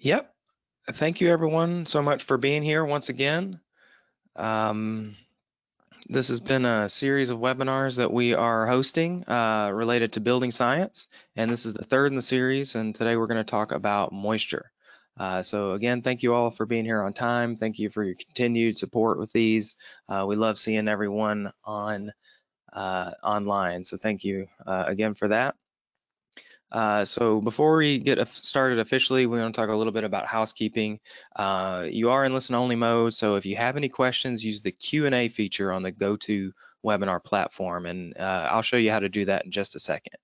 Yep. Thank you everyone so much for being here once again. Um, this has been a series of webinars that we are hosting uh, related to building science, and this is the third in the series, and today we're going to talk about moisture. Uh, so again, thank you all for being here on time. Thank you for your continued support with these. Uh, we love seeing everyone on uh, online, so thank you uh, again for that. Uh, so before we get started officially, we want to talk a little bit about housekeeping. Uh, you are in listen only mode, so if you have any questions, use the Q&A feature on the GoToWebinar platform, and uh, I'll show you how to do that in just a second.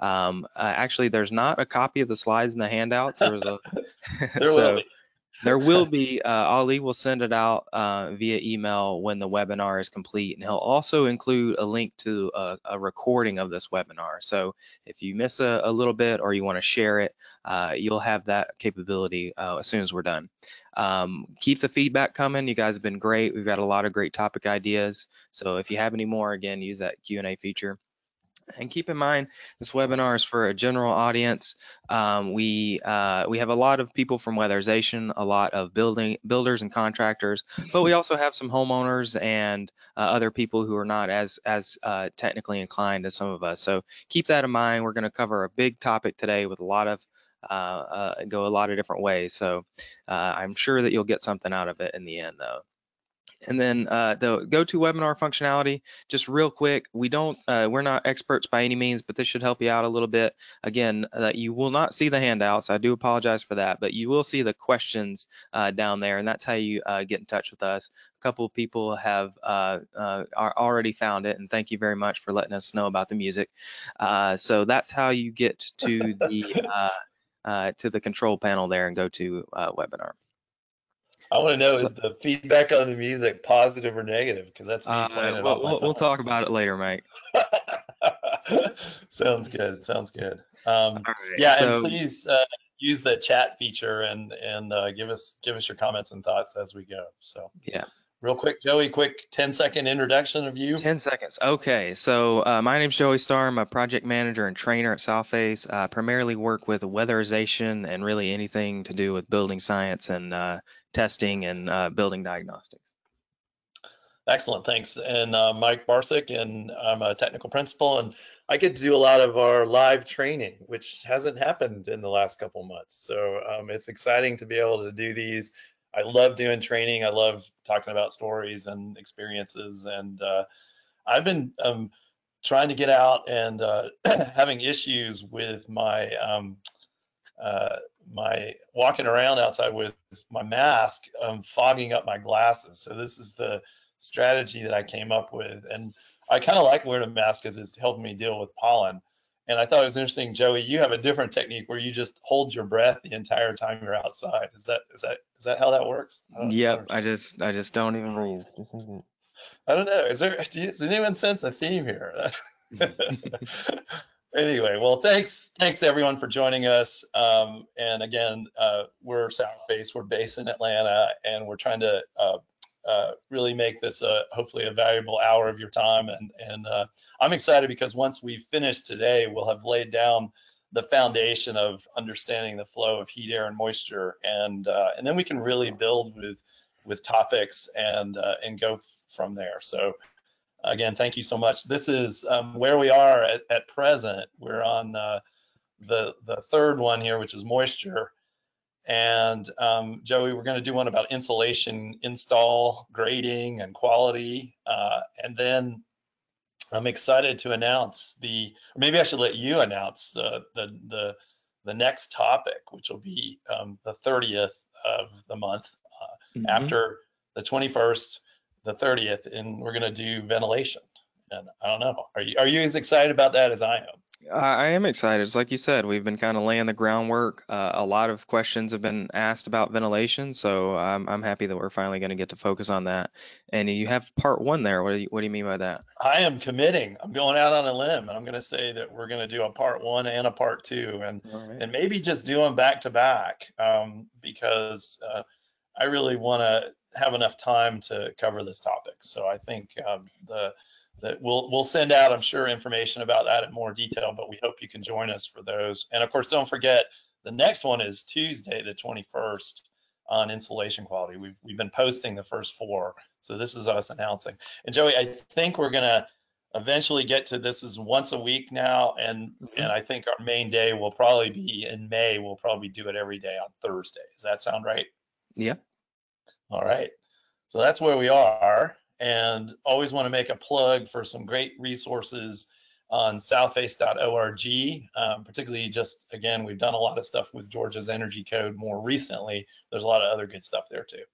Um, uh, actually, there's not a copy of the slides in the handouts. There was a there so, will be there will be, uh, Ali will send it out uh, via email when the webinar is complete, and he'll also include a link to a, a recording of this webinar. So if you miss a, a little bit or you want to share it, uh, you'll have that capability uh, as soon as we're done. Um, keep the feedback coming. You guys have been great. We've got a lot of great topic ideas. So if you have any more, again, use that Q&A feature. And keep in mind, this webinar is for a general audience. Um, we uh, we have a lot of people from weatherization, a lot of building builders and contractors, but we also have some homeowners and uh, other people who are not as as uh, technically inclined as some of us. So keep that in mind. We're going to cover a big topic today with a lot of uh, uh, go a lot of different ways. So uh, I'm sure that you'll get something out of it in the end, though. And then uh, the GoToWebinar functionality, just real quick, we don't, uh, we're not experts by any means, but this should help you out a little bit. Again, uh, you will not see the handouts. I do apologize for that, but you will see the questions uh, down there, and that's how you uh, get in touch with us. A couple of people have uh, already found it, and thank you very much for letting us know about the music. so that's how you get to the to the control panel there and go to webinar. I want to know is the feedback on the music positive or negative? Because that's me uh, playing it we'll, we'll, we'll, talk about it later, Mike. sounds good. Sounds good. Um, right, yeah, so, and please uh, use the chat feature and and uh, give us give us your comments and thoughts as we go. So yeah. Real quick, Joey, quick 10 second introduction of you. 10 seconds. Okay, so uh, my name is Joey Starr. I'm a project manager and trainer at Southface. I primarily work with weatherization and really anything to do with building science and uh, testing and uh, building diagnostics. Excellent, thanks. And uh, Mike Barcik, and I'm a technical principal, and I get to do a lot of our live training, which hasn't happened in the last couple months. So um, it's exciting to be able to do these I love doing training. I love talking about stories and experiences. And uh, I've been um, trying to get out and uh, having issues with my um, uh, my walking around outside with my mask, um, fogging up my glasses. So this is the strategy that I came up with, and I kind of like wearing a mask because it's helping me deal with pollen. And I thought it was interesting, Joey. You have a different technique where you just hold your breath the entire time you're outside. Is that is that is that how that works? I yep. I just I just don't even breathe. I don't know. Is there does anyone sense a theme here? anyway, well, thanks thanks to everyone for joining us. Um, and again, uh, we're Southface. We're based in Atlanta, and we're trying to uh, uh, really make this a, hopefully a valuable hour of your time. And, and uh, I'm excited because once we finish today, we'll have laid down the foundation of understanding the flow of heat, air, and moisture, and uh, and then we can really build with with topics and uh, and go from there. So again, thank you so much. This is um, where we are at, at present. We're on uh, the the third one here, which is moisture. And um, Joey, we're going to do one about insulation install, grading, and quality. Uh, and then I'm excited to announce the, or maybe I should let you announce uh, the the the next topic, which will be um, the 30th of the month uh, mm-hmm. after the 21st, the 30th, and we're going to do ventilation. And I don't know, are you are you as excited about that as I am? I am excited. It's like you said, we've been kind of laying the groundwork. Uh, a lot of questions have been asked about ventilation, so I'm, I'm happy that we're finally going to get to focus on that. And you have part one there. What do you, what do you mean by that? I am committing. I'm going out on a limb, and I'm going to say that we're going to do a part one and a part two, and right. and maybe just do them back to back um, because uh, I really want to have enough time to cover this topic. So I think um, the that we'll we'll send out, I'm sure, information about that in more detail. But we hope you can join us for those. And of course, don't forget The next one is Tuesday, the 21st on insulation quality. We've, we've been posting the first four. So this is us announcing. And Joey, I think we're going to eventually get to this is once a week now. And, Mhm. and I think our main day will probably be in May. We'll probably do it every day on Thursday. Does that sound right? Yeah. All right. So that's where we are. And always want to make a plug for some great resources on southface.org. Um, particularly, just again, we've done a lot of stuff with Georgia's Energy Code more recently. There's a lot of other good stuff there too.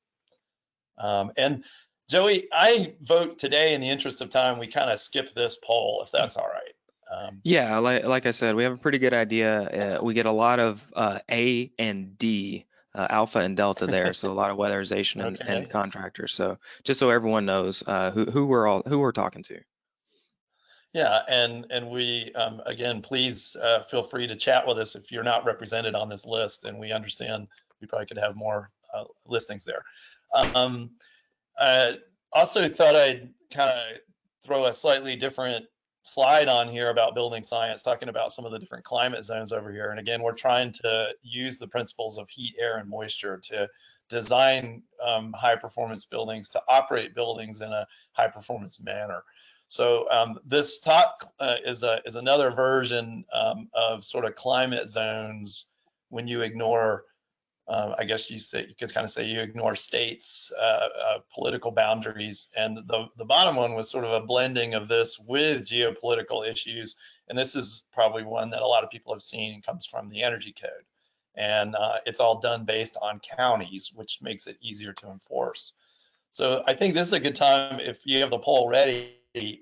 Um, and Joey, I vote today in the interest of time, we kind of skip this poll if that's all right. Um, Yeah, like, like I said, we have a pretty good idea. Uh, we get a lot of uh, A and D, uh, alpha and delta there, so a lot of weatherization and, Okay. and contractors. So just so everyone knows uh, who, who we're all who we're talking to. Yeah, and and we um, again, please uh, feel free to chat with us if you're not represented on this list, and we understand we probably could have more uh, listings there. Um, uh, also, thought I'd kind of throw a slightly different slide on here about building science, talking about some of the different climate zones over here. And again, we're trying to use the principles of heat, air, and moisture to design um, high performance buildings, to operate buildings in a high performance manner. So um, this top uh, is a is another version um, of sort of climate zones when you ignore, uh, I guess you say you could kind of say you ignore states, uh, uh, political boundaries, and the the bottom one was sort of a blending of this with geopolitical issues, and this is probably one that a lot of people have seen comes from the Energy Code, and uh, it's all done based on counties, which makes it easier to enforce. So I think this is a good time if you have the poll ready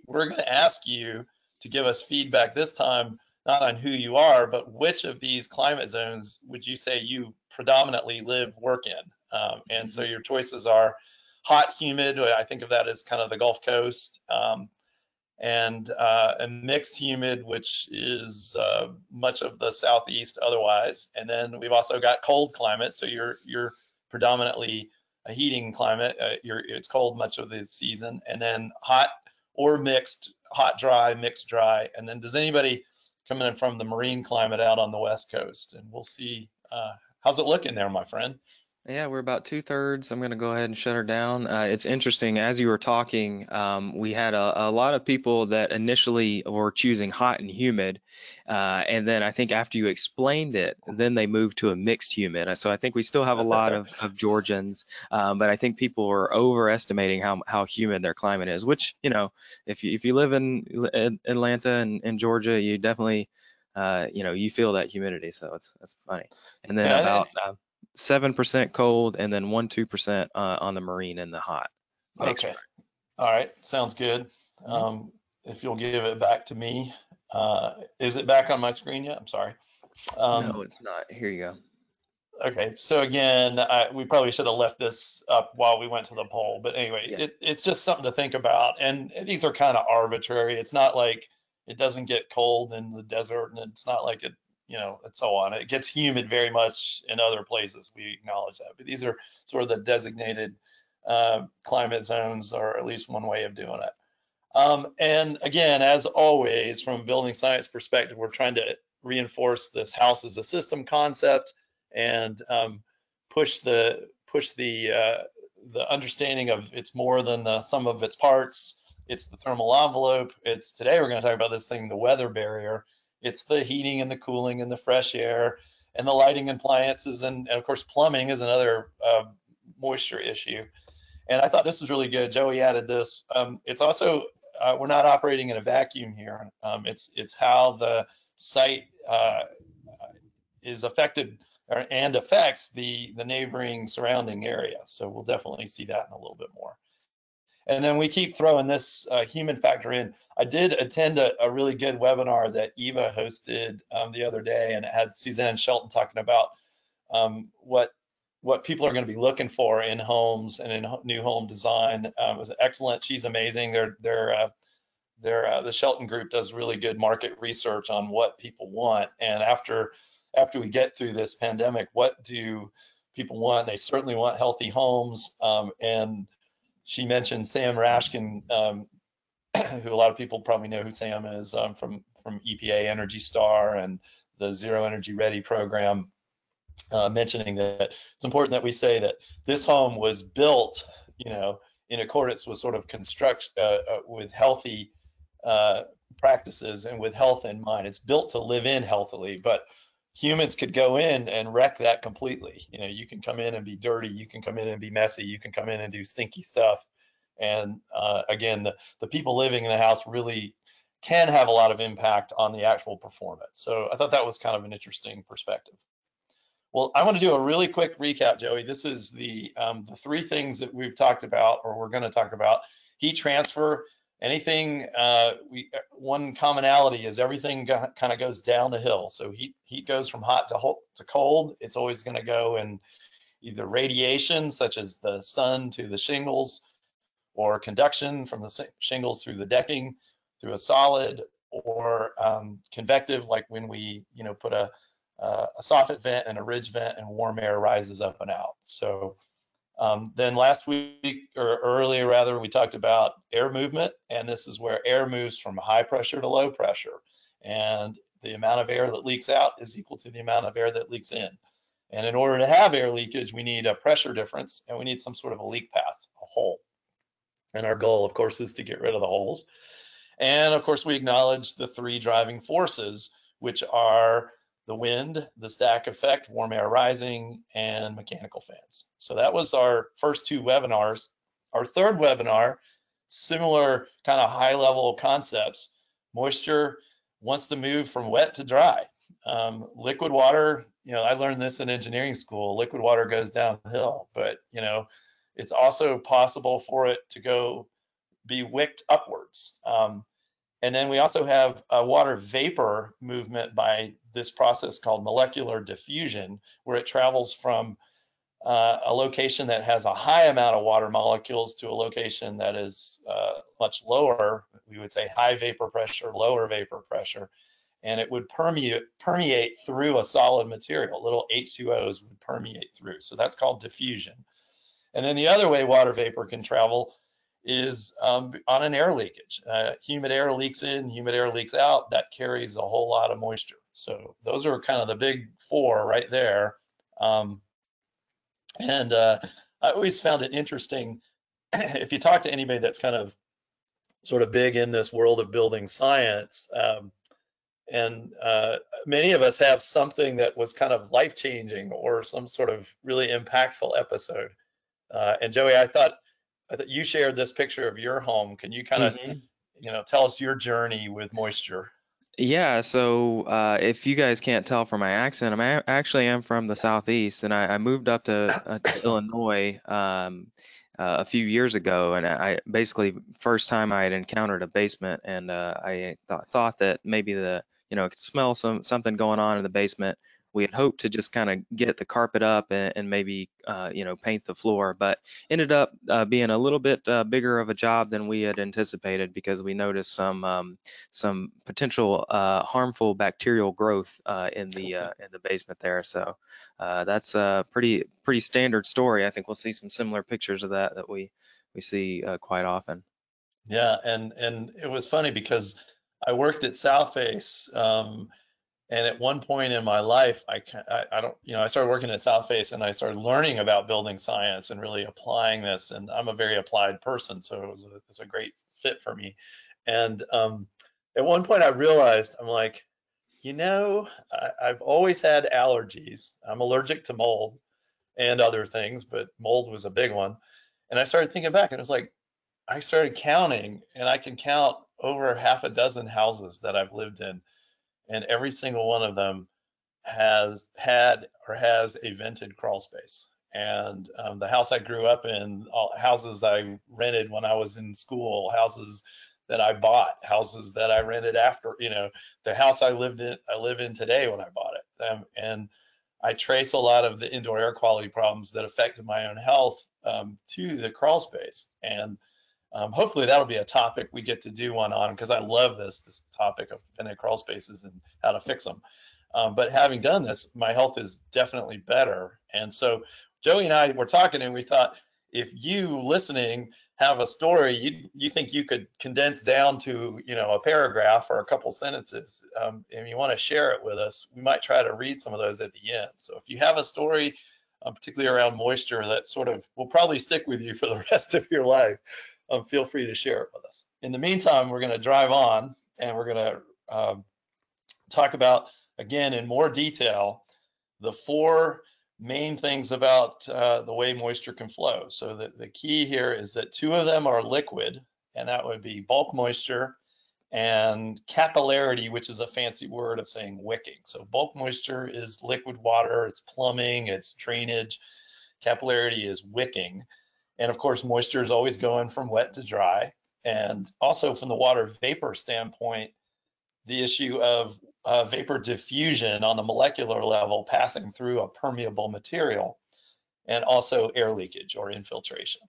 we're going to ask you to give us feedback this time, not on who you are, but which of these climate zones would you say you predominantly live, work in? Um, and so your choices are hot, humid. I think of that as kind of the Gulf Coast, um, and uh, a mixed humid, which is uh, much of the southeast otherwise. And then we've also got cold climate. So you're you're predominantly a heating climate. Uh, you're, it's cold much of the season, and then hot or mixed, hot, dry, mixed, dry. And then does anybody coming in from the marine climate out on the west coast? And we'll see. Uh, how's it looking there, my friend? Yeah, we're about two thirds. I'm going to go ahead and shut her down. Uh, it's interesting, as you were talking, um, we had a, a lot of people that initially were choosing hot and humid. Uh, and then I think after you explained it, then they moved to a mixed humid. So I think we still have a lot of, of Georgians, um, but I think people are overestimating how, how humid their climate is, which, you know, if you, if you live in, in Atlanta and in Georgia, you definitely, uh, you know, you feel that humidity. So it's, it's funny. And then about, uh, seven percent cold and then one two percent uh, on the marine and the hot. mixed Okay. dry. All right. Sounds good. Mhm. Um, if you'll give it back to me. Uh, is it back on my screen yet? I'm sorry. Um, no, it's not. Here you go. Okay, so again, I, we probably should have left this up while we went to the poll, but anyway, Yeah. it, it's just something to think about. And these are kind of arbitrary. It's not like it doesn't get cold in the desert, and it's not like it, you know, and so on. It gets humid very much in other places. We acknowledge that, but these are sort of the designated uh, climate zones, or at least one way of doing it. Um, and again, as always, from a building science perspective, we're trying to reinforce this house as a system concept and um, push the push the uh, the understanding of it's more than the sum of its parts. It's the thermal envelope. It's today we're going to talk about this thing, the weather barrier. It's the heating and the cooling and the fresh air and the lighting appliances and, and of course plumbing is another uh, moisture issue. And I thought this was really good. Joey added this. Um, it's also uh, we're not operating in a vacuum here. Um, it's it's how the site uh, is affected or, and affects the the neighboring surrounding area. So we'll definitely see that in a little bit more. And then we keep throwing this uh, human factor in. I did attend a, a really good webinar that Eva hosted um, the other day, and it had Suzanne Shelton talking about um, what what people are going to be looking for in homes and in new home design. Um, it was excellent. She's amazing. They're they're uh, they're uh, the Shelton Group does really good market research on what people want. And after after we get through this pandemic, what do people want? They certainly want healthy homes. Um, and she mentioned Sam Rashkin, um, who a lot of people probably know who Sam is um, from from EPA Energy Star and the Zero Energy Ready program. uh, mentioning that it's important that we say that this home was built, you know, in accordance with sort of construct uh, uh, with healthy uh, practices and with health in mind. It's built to live in healthily, but humans could go in and wreck that completely. You know, you can come in and be dirty, you can come in and be messy, you can come in and do stinky stuff. And uh, again, the, the people living in the house really can have a lot of impact on the actual performance. So I thought that was kind of an interesting perspective. Well, I want to do a really quick recap, Joey. This is the um, the three things that we've talked about, or we're going to talk about: heat transfer, anything. Uh, we one commonality is everything kind of goes down the hill. So heat heat goes from hot to hot to cold. It's always going to go in either radiation, such as the sun to the shingles, or conduction from the shingles through the decking through a solid, or um, convective, like when we you know put a uh, a soffit vent and a ridge vent and warm air rises up and out. So um, then last week or earlier rather, we talked about air movement and this is where air moves from high pressure to low pressure. And the amount of air that leaks out is equal to the amount of air that leaks in. And in order to have air leakage, we need a pressure difference and we need some sort of a leak path, a hole. And our goal, of course, is to get rid of the holes. And of course, we acknowledge the three driving forces, which are the wind, the stack effect, warm air rising, and mechanical fans. So that was our first two webinars. Our third webinar, similar kind of high level concepts, moisture wants to move from wet to dry. Um, liquid water, you know, I learned this in engineering school, liquid water goes downhill, but you know, it's also possible for it to go be wicked upwards. Um, and then we also have a water vapor movement by this process called molecular diffusion, where it travels from uh, a location that has a high amount of water molecules to a location that is uh, much lower. We would say high vapor pressure, lower vapor pressure, and it would permeate permeate through a solid material. Little H2Os would permeate through. So that's called diffusion. And then the other way water vapor can travel is um, on an air leakage. Uh, humid air leaks in, humid air leaks out. That carries a whole lot of moisture. So those are kind of the big four right there. Um, and uh, I always found it interesting if you talk to anybody that's kind of sort of big in this world of building science. Um, and uh, many of us have something that was kind of life changing or some sort of really impactful episode. Uh, and Joey, I thought you shared this picture of your home. Can you kind of, mm-hmm. you know, tell us your journey with moisture? Yeah, so uh, if you guys can't tell from my accent, I'm a- actually am from the southeast, and I, I moved up to, uh, to Illinois um, uh, a few years ago, and I basically first time I had encountered a basement, and uh, I th- thought that maybe the you know I could smell some something going on in the basement we had hoped to just kind of get the carpet up and, and maybe uh, you know paint the floor, but ended up uh, being a little bit uh, bigger of a job than we had anticipated because we noticed some um, some potential uh, harmful bacterial growth uh, in the uh, in the basement there. So that's a pretty pretty standard story. I think we'll see some similar pictures of that that we we see quite often. Yeah, and and it was funny because I worked at Southface. Um, and at one point in my life, I, I, I, don't, you know, I started working at Southface and I started learning about building science and really applying this. And I'm a very applied person, so it was a, it's a great fit for me. And um, at one point, I realized I'm like, you know, I, I've always had allergies. I'm allergic to mold and other things, but mold was a big one. And I started thinking back, and it was like, I started counting, and I can count over half a dozen houses that I've lived in and every single one of them has had or has a vented crawl space. And um, the house I grew up in, all, houses I rented when I was in school, houses that I bought, houses that I rented after, you know, the house I lived in, I live in today when I bought it. Um, and I trace a lot of the indoor air quality problems that affected my own health um, to the crawl space. And um, hopefully that'll be a topic we get to do one on because I love this this topic of finite crawl spaces and how to fix them. Um, but having done this, my health is definitely better. And so Joey and I were talking and we thought if you listening have a story you you think you could condense down to you know a paragraph or a couple sentences um, and you want to share it with us we might try to read some of those at the end so if you have a story um, particularly around moisture that sort of will probably stick with you for the rest of your life um, feel free to share it with us in the meantime we're going to drive on and we're going to um, talk about again in more detail the four main things about uh, the way moisture can flow. So the, the key here is that two of them are liquid, and that would be bulk moisture and capillarity, which is a fancy word of saying wicking. So bulk moisture is liquid water, it's plumbing, it's drainage. Capillarity is wicking. And of course, moisture is always going from wet to dry. And also from the water vapor standpoint, the issue of uh, vapor diffusion on the molecular level passing through a permeable material, and also air leakage or infiltration.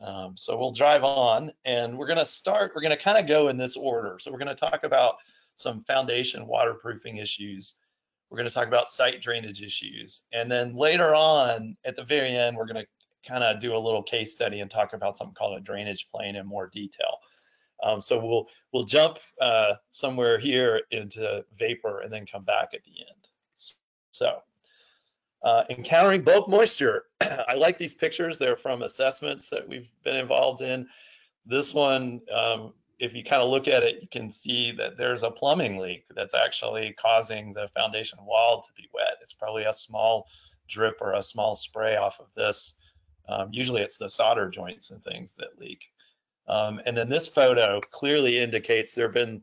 Um, so we'll drive on and we're going to start, we're going to kind of go in this order. So we're going to talk about some foundation waterproofing issues. We're going to talk about site drainage issues. And then later on at the very end, we're going to kind of do a little case study and talk about something called a drainage plane in more detail. Um, so we'll we'll jump uh, somewhere here into vapor and then come back at the end. So uh, encountering bulk moisture. I like these pictures. They're from assessments that we've been involved in. This one, um, if you kind of look at it, you can see that there's a plumbing leak that's actually causing the foundation wall to be wet. It's probably a small drip or a small spray off of this. Um, usually it's the solder joints and things that leak. Um, and then this photo clearly indicates there have been,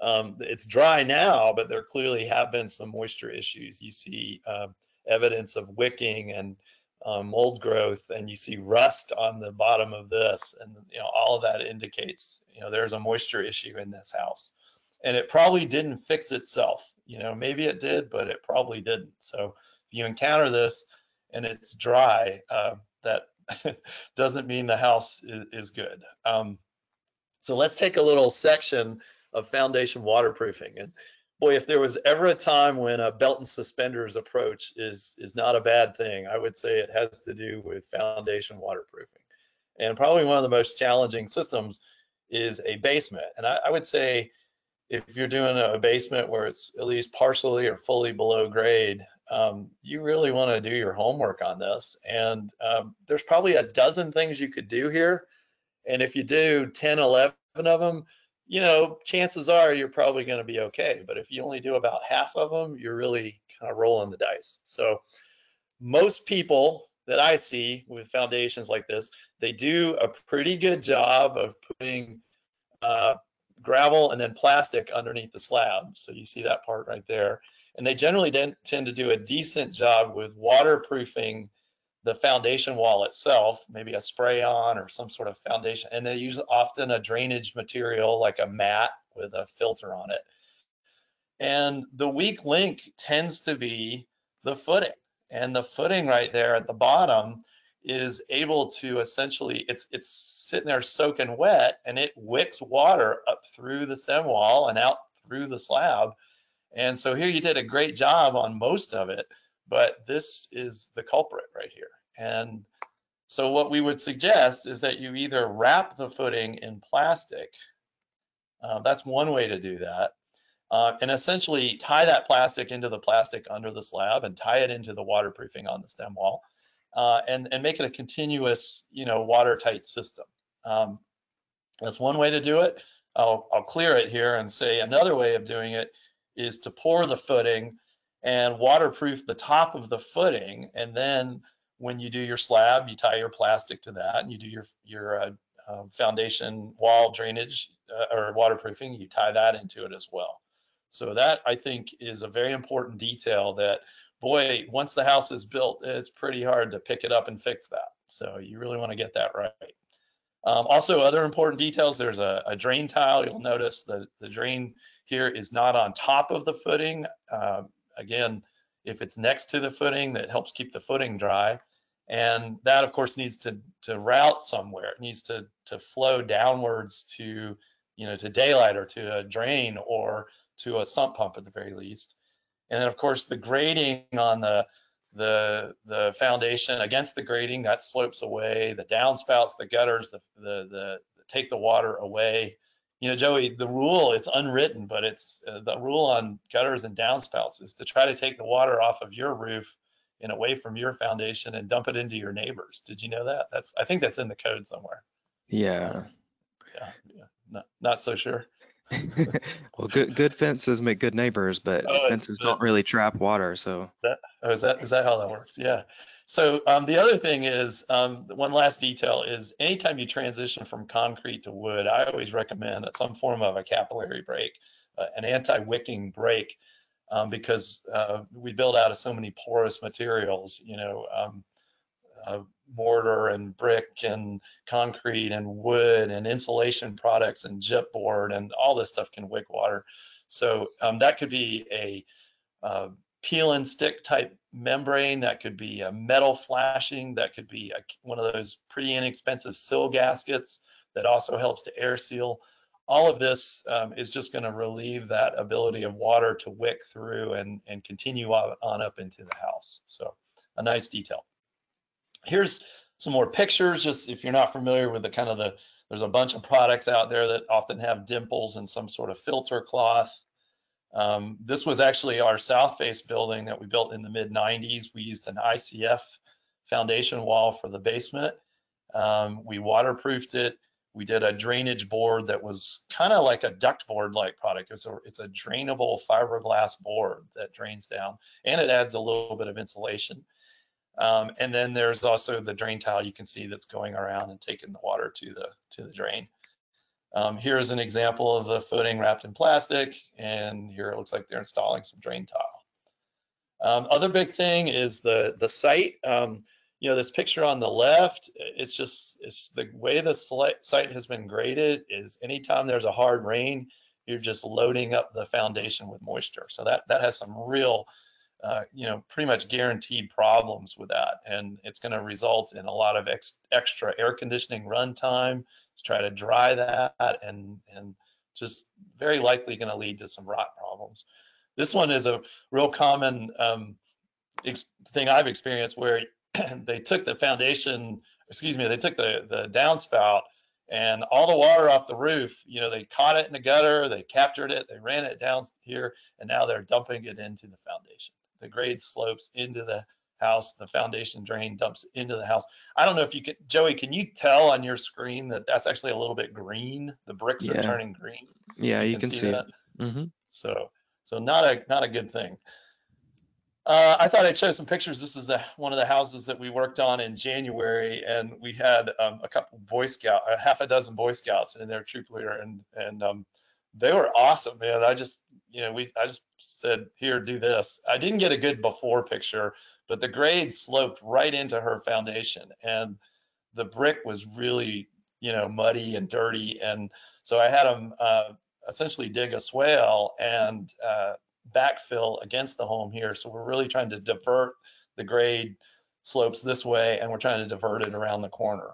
um, it's dry now, but there clearly have been some moisture issues. You see uh, evidence of wicking and um, mold growth, and you see rust on the bottom of this. And you know, all of that indicates, you know, there's a moisture issue in this house. And it probably didn't fix itself. You know, maybe it did, but it probably didn't. So if you encounter this and it's dry, uh, that doesn't mean the house is, is good. Um, so let's take a little section of foundation waterproofing. And boy, if there was ever a time when a belt and suspenders approach is, is not a bad thing, I would say it has to do with foundation waterproofing. And probably one of the most challenging systems is a basement. And I, I would say if you're doing a basement where it's at least partially or fully below grade, um, you really want to do your homework on this. And um, there's probably a dozen things you could do here. And if you do 10, 11 of them, you know, chances are you're probably going to be okay. But if you only do about half of them, you're really kind of rolling the dice. So most people that I see with foundations like this, they do a pretty good job of putting uh, gravel and then plastic underneath the slab. So you see that part right there and they generally tend to do a decent job with waterproofing the foundation wall itself, maybe a spray on or some sort of foundation. And they use often a drainage material like a mat with a filter on it. And the weak link tends to be the footing. And the footing right there at the bottom is able to essentially, it's, it's sitting there soaking wet and it wicks water up through the stem wall and out through the slab and so here you did a great job on most of it, but this is the culprit right here. And so what we would suggest is that you either wrap the footing in plastic. Uh, that's one way to do that. Uh, and essentially tie that plastic into the plastic under the slab and tie it into the waterproofing on the stem wall uh, and, and make it a continuous, you know, watertight system. Um, that's one way to do it. I'll, I'll clear it here and say another way of doing it is to pour the footing and waterproof the top of the footing. And then when you do your slab, you tie your plastic to that and you do your, your uh, uh, foundation wall drainage uh, or waterproofing, you tie that into it as well. So that I think is a very important detail that boy, once the house is built, it's pretty hard to pick it up and fix that. So you really want to get that right. Um, also, other important details, there's a, a, drain tile. You'll notice the, the drain here is not on top of the footing. Uh, again, if it's next to the footing, that helps keep the footing dry. And that, of course, needs to, to route somewhere. It needs to, to flow downwards to, you know, to daylight or to a drain or to a sump pump at the very least. And then, of course, the grading on the the the foundation against the grading that slopes away the downspouts the gutters the the, the take the water away. You know joey the rule it's unwritten but it's uh, the rule on gutters and downspouts is to try to take the water off of your roof and away from your foundation and dump it into your neighbors. Did you know that? That's i think that's in the code somewhere. Yeah. yeah, yeah. Not, not so sure well, good good fences make good neighbors, but Oh, fences don't really trap water. So Oh, is that is that how that works? Yeah. So um, the other thing is um, one last detail is anytime you transition from concrete to wood, I always recommend some form of a capillary break, uh, an anti-wicking break, um, because uh, we build out of so many porous materials. You know, um, uh, mortar and brick and concrete and wood and insulation products and gypboard and all this stuff can wick water. So um, that could be a uh, peel and stick type membrane, that could be a metal flashing, that could be a, one of those pretty inexpensive sill gaskets that also helps to air seal. All of this um, is just going to relieve that ability of water to wick through and, and continue on, on up into the house. So a nice detail. Here's some more pictures, just if you're not familiar with the kind of the, there's a bunch of products out there that often have dimples and some sort of filter cloth. Um, this was actually our Southface building that we built in the mid 90s. We used an ICF foundation wall for the basement. Um, we waterproofed it. We did a drainage board that was kind of like a duct board like product. It's a, it's a drainable fiberglass board that drains down and it adds a little bit of insulation. Um, and then there's also the drain tile you can see that's going around and taking the water to the to the drain. Um, here's an example of the footing wrapped in plastic, and here it looks like they're installing some drain tile. Um, other big thing is the the site. Um, you know, this picture on the left, it's just it's the way the site has been graded is anytime there's a hard rain, you're just loading up the foundation with moisture. So that that has some real uh, you know, pretty much guaranteed problems with that. And it's going to result in a lot of ex extra air conditioning run time to try to dry that and, and just very likely going to lead to some rot problems. This one is a real common um, thing I've experienced where they took the foundation, excuse me, they took the, the downspout and all the water off the roof, you know, they caught it in the gutter, they captured it, they ran it down here, and now they're dumping it into the foundation the grade slopes into the house, the foundation drain dumps into the house. I don't know if you can, Joey, can you tell on your screen that that's actually a little bit green? The bricks Yeah. are turning green. yeah, you, can, see, that. it. hmm So, so not a not a good thing. Uh, I thought I'd show some pictures. This is the one of the houses that we worked on in January, and we had um, a couple Boy Scout, a half a dozen Boy Scouts in their troop leader, and and um, they were awesome, man. I just, you know, we I just said, here, do this. I didn't get a good before picture, but the grade sloped right into her foundation, and the brick was really, you know, muddy and dirty, and so I had them uh, essentially dig a swale and uh, backfill against the home here. So we're really trying to divert the grade slopes this way, and we're trying to divert it around the corner.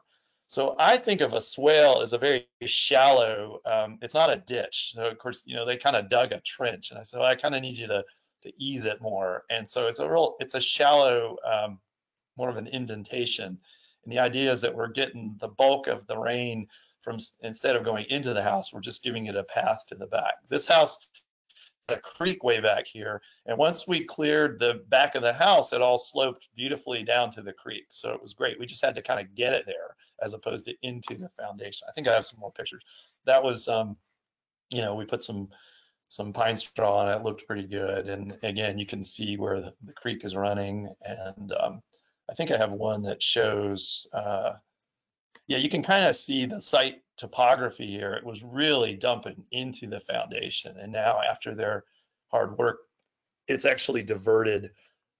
So I think of a swale as a very shallow. Um, it's not a ditch. So of course, you know, they kind of dug a trench, and I said, well, I kind of need you to to ease it more. And so it's a real, it's a shallow, um, more of an indentation. And the idea is that we're getting the bulk of the rain from instead of going into the house, we're just giving it a path to the back. This house a creek way back here, and once we cleared the back of the house, it all sloped beautifully down to the creek. So it was great. We just had to kind of get it there as opposed to into the foundation. I think I have some more pictures. That was, um, you know, we put some some pine straw on it. Looked pretty good. And again, you can see where the, the creek is running. And um, I think I have one that shows. Uh, yeah, you can kind of see the site topography here. It was really dumping into the foundation, and now after their hard work, it's actually diverted,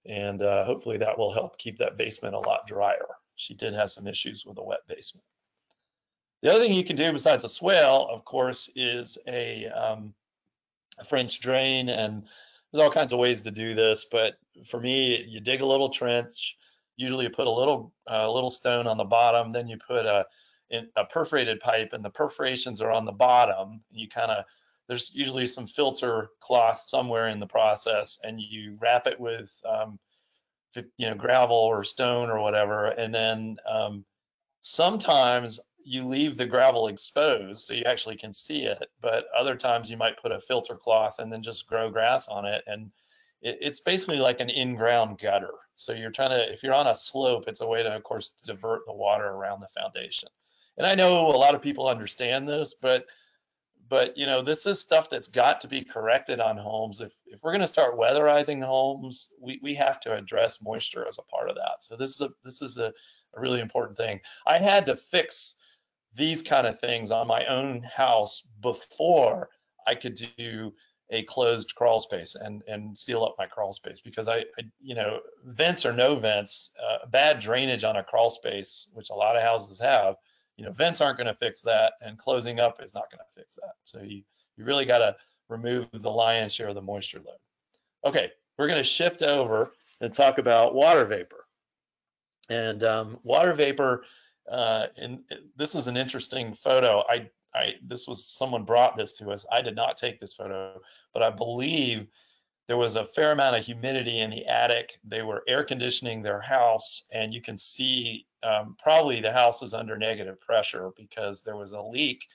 and uh, hopefully that will help keep that basement a lot drier. She did have some issues with a wet basement. The other thing you can do besides a swale, of course, is a, um, a French drain, and there's all kinds of ways to do this. But for me, you dig a little trench. Usually, you put a little uh, little stone on the bottom, then you put a in, a perforated pipe, and the perforations are on the bottom. You kind of there's usually some filter cloth somewhere in the process, and you wrap it with um, you know, gravel or stone or whatever. And then um, sometimes you leave the gravel exposed so you actually can see it, but other times you might put a filter cloth and then just grow grass on it. And it, it's basically like an in-ground gutter. So you're trying to, if you're on a slope, it's a way to, of course, divert the water around the foundation. And I know a lot of people understand this, but but you know this is stuff that's got to be corrected on homes. If, if we're going to start weatherizing homes we, we have to address moisture as a part of that. So this is a this is a, a really important thing. I had to fix these kind of things on my own house before i could do a closed crawl space and and seal up my crawl space because I, I you know vents or no vents uh, bad drainage on a crawl space which a lot of houses have you know, vents aren't going to fix that, and closing up is not going to fix that. So you, you really got to remove the lion's share of the moisture load. Okay, we're going to shift over and talk about water vapor. And um, water vapor, uh, and this is an interesting photo. I, I, this was someone brought this to us. I did not take this photo, but I believe there was a fair amount of humidity in the attic. They were air conditioning their house, and you can see um, probably the house was under negative pressure because there was a leak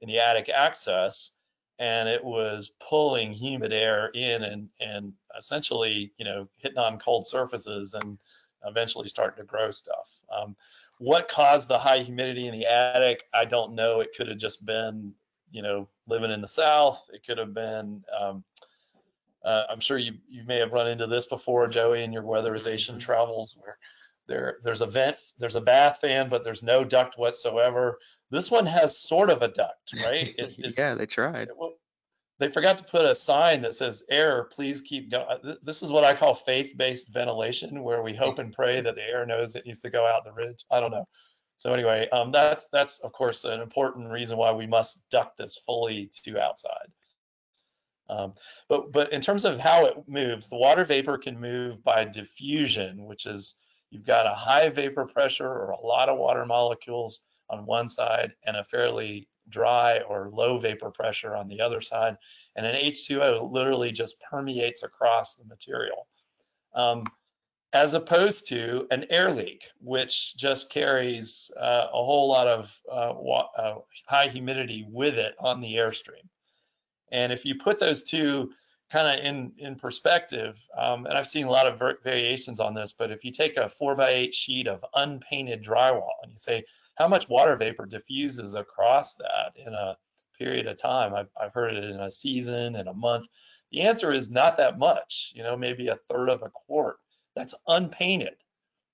in the attic access, and it was pulling humid air in and and essentially, you know, hitting on cold surfaces and eventually starting to grow stuff. Um, what caused the high humidity in the attic? I don't know. It could have just been, you know, living in the South. It could have been um, uh, I'm sure you you may have run into this before, Joey, in your weatherization mm-hmm. travels, where there there's a vent, there's a bath fan, but there's no duct whatsoever. This one has sort of a duct, right? It, yeah, they tried. It, they forgot to put a sign that says air, please keep going. Uh, this is what I call faith-based ventilation, where we hope and pray that the air knows it needs to go out the ridge. I don't know. So anyway, um, that's that's of course an important reason why we must duct this fully to outside. Um, but, but in terms of how it moves, the water vapor can move by diffusion, which is you've got a high vapor pressure or a lot of water molecules on one side and a fairly dry or low vapor pressure on the other side. And an H2O literally just permeates across the material. Um, as opposed to an air leak, which just carries uh, a whole lot of uh, uh, high humidity with it on the airstream. And if you put those two kind of in, in perspective, um, and I've seen a lot of variations on this, but if you take a four by eight sheet of unpainted drywall and you say, how much water vapor diffuses across that in a period of time? I've, I've heard it in a season, in a month. The answer is not that much, you know, maybe a third of a quart. That's unpainted.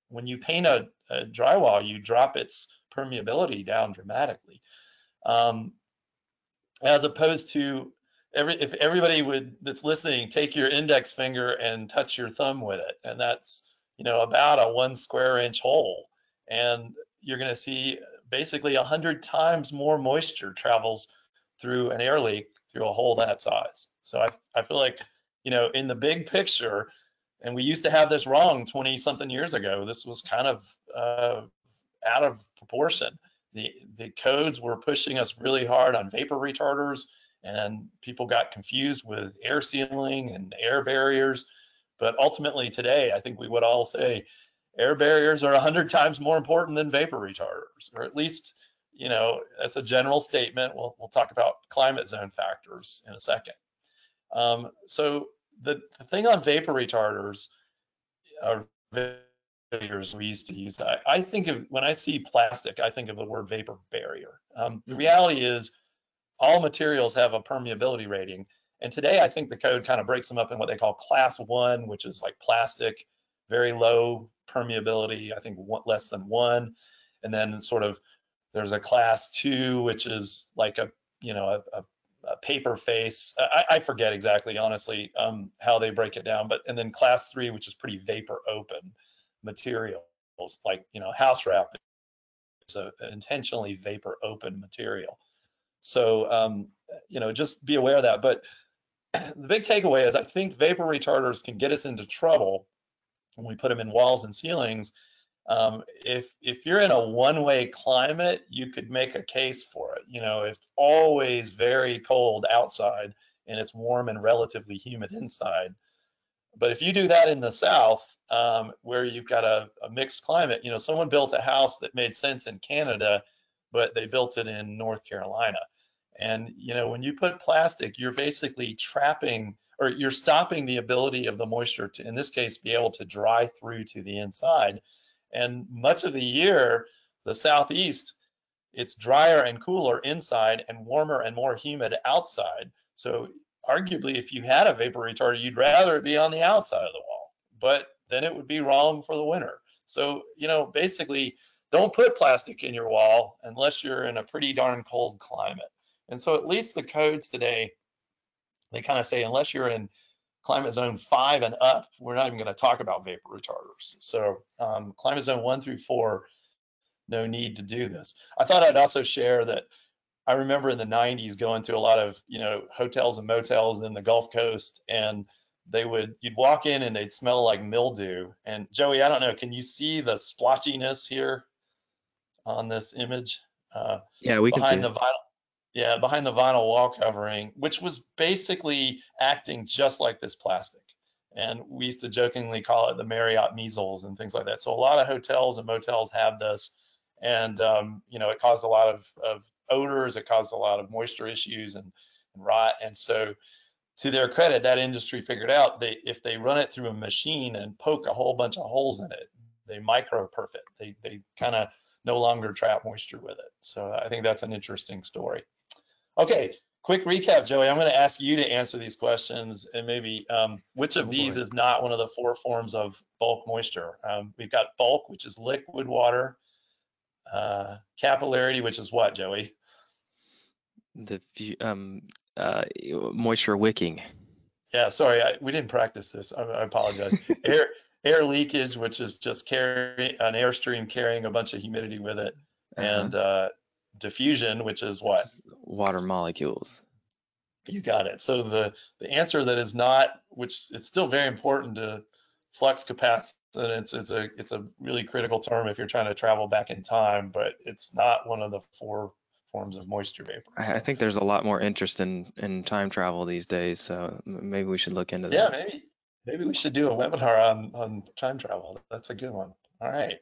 When you paint a, a drywall, you drop its permeability down dramatically. Um, as opposed to every if everybody would that's listening take your index finger and touch your thumb with it. And that's you know about a one square inch hole. And you're going to see basically a hundred times more moisture travels through an air leak through a hole that size. So I, I feel like you know in the big picture and we used to have this wrong 20 something years ago this was kind of uh, out of proportion. The the codes were pushing us really hard on vapor retarders and people got confused with air sealing and air barriers. But ultimately today, I think we would all say air barriers are 100 times more important than vapor retarders, or at least, you know, that's a general statement. We'll, we'll talk about climate zone factors in a second. Um, so the, the thing on vapor retarders are barriers we used to use. I, I think of when I see plastic, I think of the word vapor barrier. Um, the mm-hmm. reality is all materials have a permeability rating. And today, I think the code kind of breaks them up in what they call class one, which is like plastic, very low permeability, I think one, less than one. And then sort of there's a class two, which is like a, you know, a, a, a paper face. I, I, forget exactly, honestly, um, how they break it down. But and then class three, which is pretty vapor open materials, like, you know, house wrap is an intentionally vapor open material. So, um, you know, just be aware of that. But the big takeaway is I think vapor retarders can get us into trouble when we put them in walls and ceilings. Um, if if you're in a one-way climate, you could make a case for it. You know, it's always very cold outside and it's warm and relatively humid inside. But if you do that in the South, um, where you've got a, a, mixed climate, you know, someone built a house that made sense in Canada, but they built it in North Carolina. And, you know, when you put plastic, you're basically trapping or you're stopping the ability of the moisture to, in this case, be able to dry through to the inside. And much of the year, the Southeast, it's drier and cooler inside and warmer and more humid outside. So arguably, if you had a vapor retarder, you'd rather it be on the outside of the wall, but then it would be wrong for the winter. So, you know, basically, don't put plastic in your wall unless you're in a pretty darn cold climate. And so at least the codes today, they kind of say, unless you're in climate zone five and up, we're not even going to talk about vapor retarders. So um, climate zone one through four, no need to do this. I thought I'd also share that I remember in the 90s going to a lot of, you know, hotels and motels in the Gulf Coast and they would, you'd walk in and they'd smell like mildew. And Joey, I don't know, can you see the splotchiness here on this image? Uh, yeah, we can see the vinyl. Yeah, behind the vinyl wall covering, which was basically acting just like this plastic. And we used to jokingly call it the Marriott measles and things like that. So a lot of hotels and motels have this. And um, you know it caused a lot of, of odors it caused a lot of moisture issues and, and rot. And so to their credit that industry figured out they if they run it through a machine and poke a whole bunch of holes in it they micro perf it. They, they kind of no longer trap moisture with it. So i think that's an interesting story okay quick recap joey i'm going to ask you to answer these questions and maybe um, which of oh, these is not one of the four forms of bulk moisture um, we've got bulk which is liquid water uh, capillarity, which is what, Joey? The um, uh, moisture wicking. Yeah, sorry, I, we didn't practice this. I, I apologize. air air leakage, which is just carrying an airstream carrying a bunch of humidity with it, uh-huh. and uh, diffusion, which is what? Water molecules. You got it. So the the answer that is not, which it's still very important to flux capacitance it's it's a it's a really critical term if you're trying to travel back in time but it's not one of the four forms of moisture vapor i think there's a lot more interest in in time travel these days so maybe we should look into yeah, that yeah maybe maybe we should do a webinar on on time travel that's a good one all right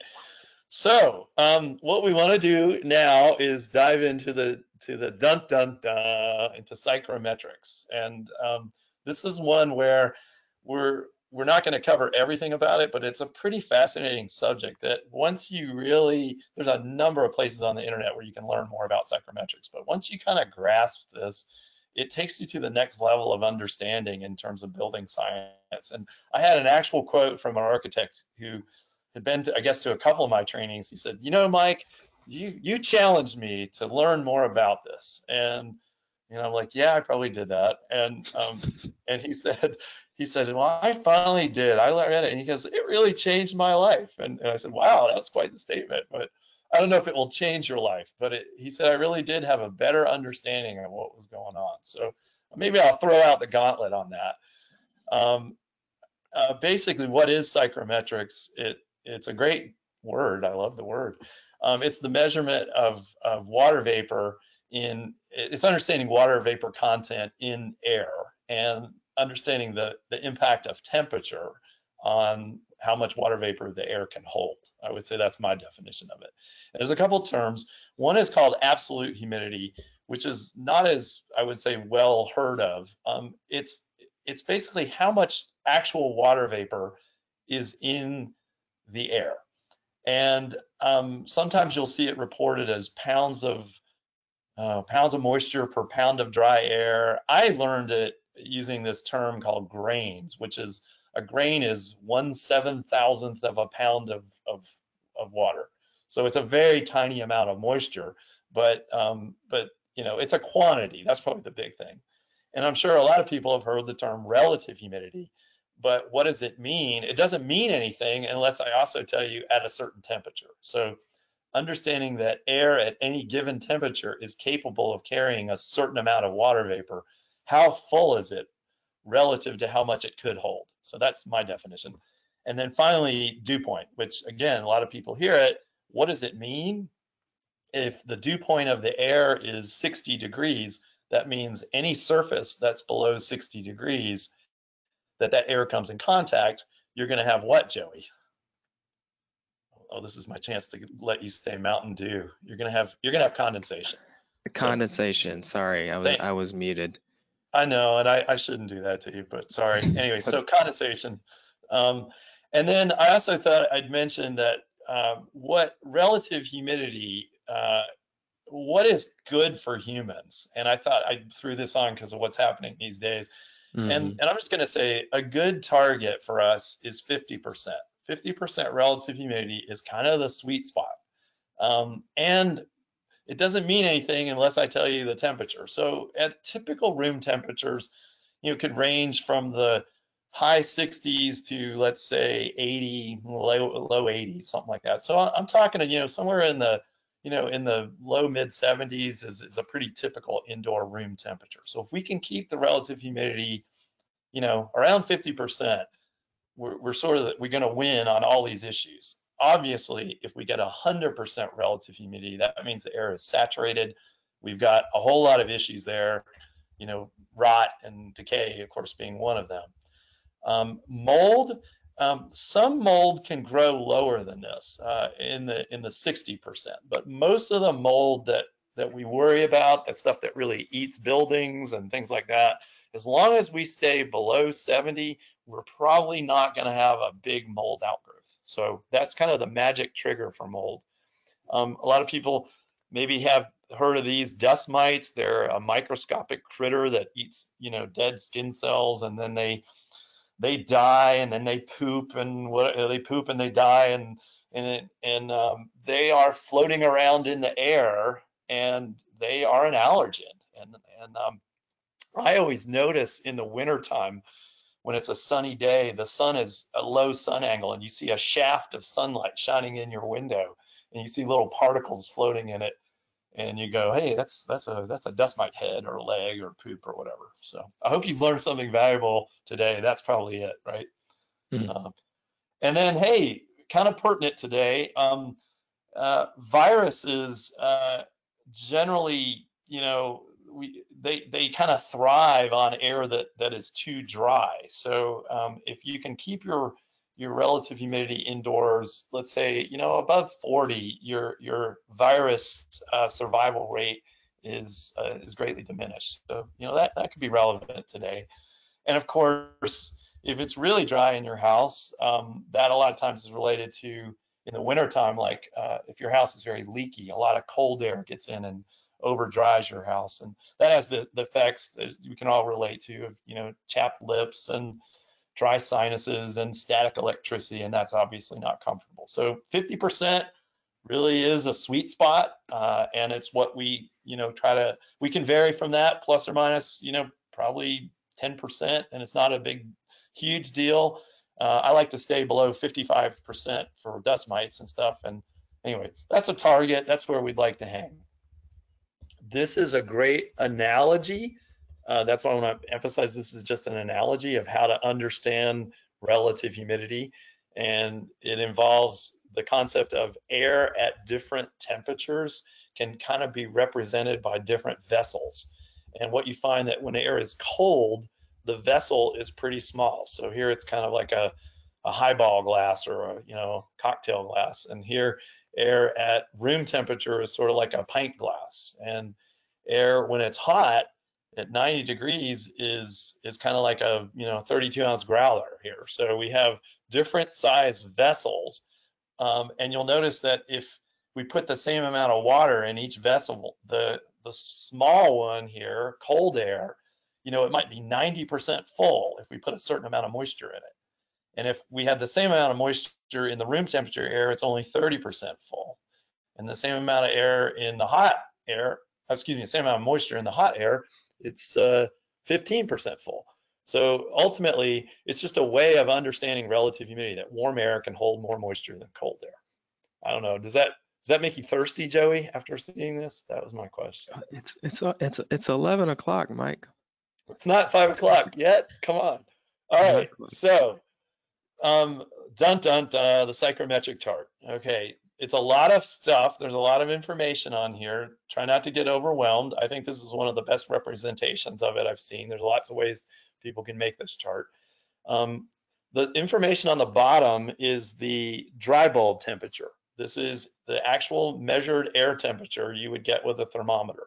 so um, what we want to do now is dive into the to the dun dun dun into psychrometrics and um, this is one where we're we're not going to cover everything about it, but it's a pretty fascinating subject that once you really, there's a number of places on the internet where you can learn more about psychrometrics, but once you kind of grasp this, it takes you to the next level of understanding in terms of building science. And I had an actual quote from an architect who had been, to, I guess, to a couple of my trainings. He said, "You know, Mike, you you challenged me to learn more about this." And you know, I'm like, "Yeah, I probably did that." And um, and he said, he said, well, I finally did. I read it. And he goes, it really changed my life. And, and I said, wow, that's quite the statement. But I don't know if it will change your life. But it, he said, I really did have a better understanding of what was going on. So maybe I'll throw out the gauntlet on that. Um, uh, basically, what is psychrometrics? It, it's a great word. I love the word. Um, it's the measurement of, of water vapor in, it's understanding water vapor content in air. And understanding the, the impact of temperature on how much water vapor the air can hold. I would say that's my definition of it. There's a couple terms. One is called absolute humidity, which is not as I would say well heard of. Um, it's it's basically how much actual water vapor is in the air. And um, sometimes you'll see it reported as pounds of uh, pounds of moisture per pound of dry air. I learned it using this term called grains, which is a grain is one seven thousandth of a pound of, of, of water. So it's a very tiny amount of moisture, but um, but you know it's a quantity. That's probably the big thing. And I'm sure a lot of people have heard the term relative humidity, but what does it mean? It doesn't mean anything unless I also tell you at a certain temperature. So understanding that air at any given temperature is capable of carrying a certain amount of water vapor how full is it relative to how much it could hold? So that's my definition. And then finally, dew point, which again, a lot of people hear it. What does it mean? If the dew point of the air is 60 degrees, that means any surface that's below 60 degrees, that that air comes in contact, you're going to have what, Joey? Oh, this is my chance to let you say Mountain Dew. You're going to have you're going to have condensation. Condensation. Sorry, I was I was muted. I know, and I, I shouldn't do that to you, but sorry. Anyway, so condensation. Um, and then I also thought I'd mention that um, what relative humidity, uh, what is good for humans? And I thought I threw this on because of what's happening these days. Mhm. And, and I'm just going to say a good target for us is 50%. 50% relative humidity is kind of the sweet spot. Um, and it doesn't mean anything unless I tell you the temperature. So at typical room temperatures, you know, could range from the high 60s to let's say 80, low low 80s, something like that. So I'm talking, to, you know, somewhere in the you know, in the low mid 70s is, is a pretty typical indoor room temperature. So if we can keep the relative humidity, you know, around 50%, we're, we're sort of, we're going to win on all these issues. Obviously, if we get 100% relative humidity, that means the air is saturated. We've got a whole lot of issues there, you know, rot and decay, of course, being one of them. Um, mold, um, some mold can grow lower than this, uh, in the in the 60%, but most of the mold that that we worry about, that stuff that really eats buildings and things like that, as long as we stay below 70, we're probably not going to have a big mold outgrowth. So that's kind of the magic trigger for mold. Um, a lot of people maybe have heard of these dust mites. They're a microscopic critter that eats, you know, dead skin cells, and then they they die, and then they poop, and what they poop and they die, and and it, and um, they are floating around in the air, and they are an allergen. And and um, I always notice in the wintertime when it's a sunny day, the sun is a low sun angle, and you see a shaft of sunlight shining in your window, and you see little particles floating in it and you go, hey, that's that's a that's a dust mite head or leg or poop or whatever. So I hope you've learned something valuable today. That's probably it, right? Mhm. Uh, and then, hey, kind of pertinent today, um, uh, viruses uh, generally, you know, we they they kind of thrive on air that that is too dry. So um, if you can keep your your relative humidity indoors, let's say, you know, above 40, your your virus uh, survival rate is uh, is greatly diminished. So, you know, that that could be relevant today. And of course, if it's really dry in your house, um, that a lot of times is related to in the wintertime, like uh, if your house is very leaky, a lot of cold air gets in and over dries your house. And that has the, the effects that we can all relate to of, you know, chapped lips and dry sinuses and static electricity, and that's obviously not comfortable. So 50% really is a sweet spot, uh, and it's what we, you know, try to, we can vary from that plus or minus, you know, probably 10%, and it's not a big, huge deal. Uh, I like to stay below 55% for dust mites and stuff. And anyway, that's a target. That's where we'd like to hang. This is a great analogy uh, that's why I want to emphasize this is just an analogy of how to understand relative humidity. And it involves the concept of air at different temperatures can kind of be represented by different vessels. And what you find that when air is cold, the vessel is pretty small. So here it's kind of like a, a highball glass or a you know cocktail glass. And here air at room temperature is sort of like a pint glass. And air when it's hot at 90 degrees is is kind of like a you know 32 ounce growler here. So we have different size vessels, um, and you'll notice that if we put the same amount of water in each vessel, the the small one here, cold air, you know, it might be 90% full if we put a certain amount of moisture in it. And if we have the same amount of moisture in the room temperature air, it's only 30% full. And the same amount of air in the hot air, excuse me, the same amount of moisture in the hot air, it's uh, 15% full. So ultimately, it's just a way of understanding relative humidity that warm air can hold more moisture than cold air. I don't know. Does that does that make you thirsty, Joey? After seeing this, that was my question. It's it's it's it's 11 o'clock, Mike. It's not five o'clock yet. Come on. All right. So, um, dun dun dun. The psychrometric chart. Okay. It's a lot of stuff. There's a lot of information on here. Try not to get overwhelmed. I think this is one of the best representations of it I've seen. There's lots of ways people can make this chart. Um, the information on the bottom is the dry bulb temperature. This is the actual measured air temperature you would get with a thermometer.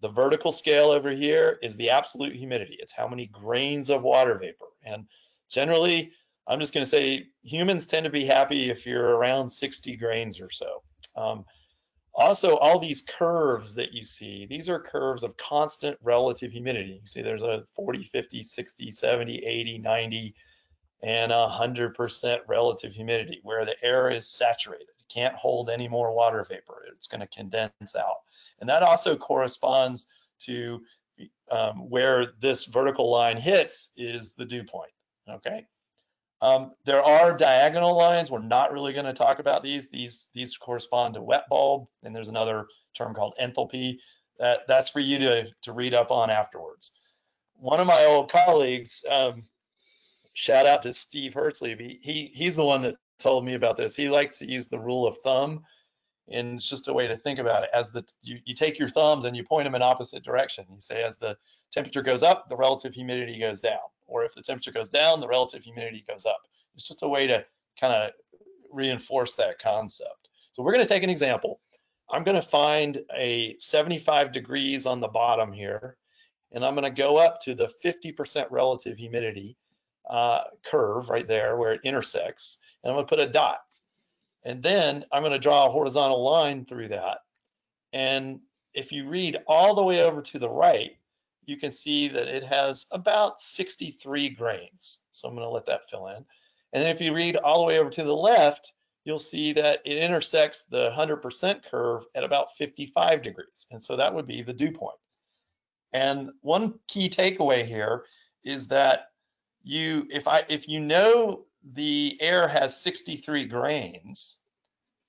The vertical scale over here is the absolute humidity. It's how many grains of water vapor. And generally, I'm just going to say humans tend to be happy if you're around 60 grains or so. Um, also, all these curves that you see, these are curves of constant relative humidity. You see there's a 40, 50, 60, 70, 80, 90, and 100% relative humidity where the air is saturated. It can't hold any more water vapor. It's going to condense out. And that also corresponds to um, where this vertical line hits is the dew point, okay? Um, there are diagonal lines. We're not really going to talk about these. These these correspond to wet bulb, and there's another term called enthalpy. That that's for you to to read up on afterwards. One of my old colleagues, um, shout out to Steve Hertzley. He he's the one that told me about this. He likes to use the rule of thumb, and it's just a way to think about it. As the you, you take your thumbs and you point them in opposite direction. You say as the temperature goes up, the relative humidity goes down or if the temperature goes down, the relative humidity goes up. It's just a way to kind of reinforce that concept. So we're going to take an example. I'm going to find a 75 degrees on the bottom here, and I'm going to go up to the 50% relative humidity uh, curve right there where it intersects, and I'm going to put a dot. And then I'm going to draw a horizontal line through that. And if you read all the way over to the right, you can see that it has about 63 grains. So I'm going to let that fill in. And then if you read all the way over to the left, you'll see that it intersects the 100% curve at about 55 degrees. And so that would be the dew point. And one key takeaway here is that you, if I, if you know the air has 63 grains,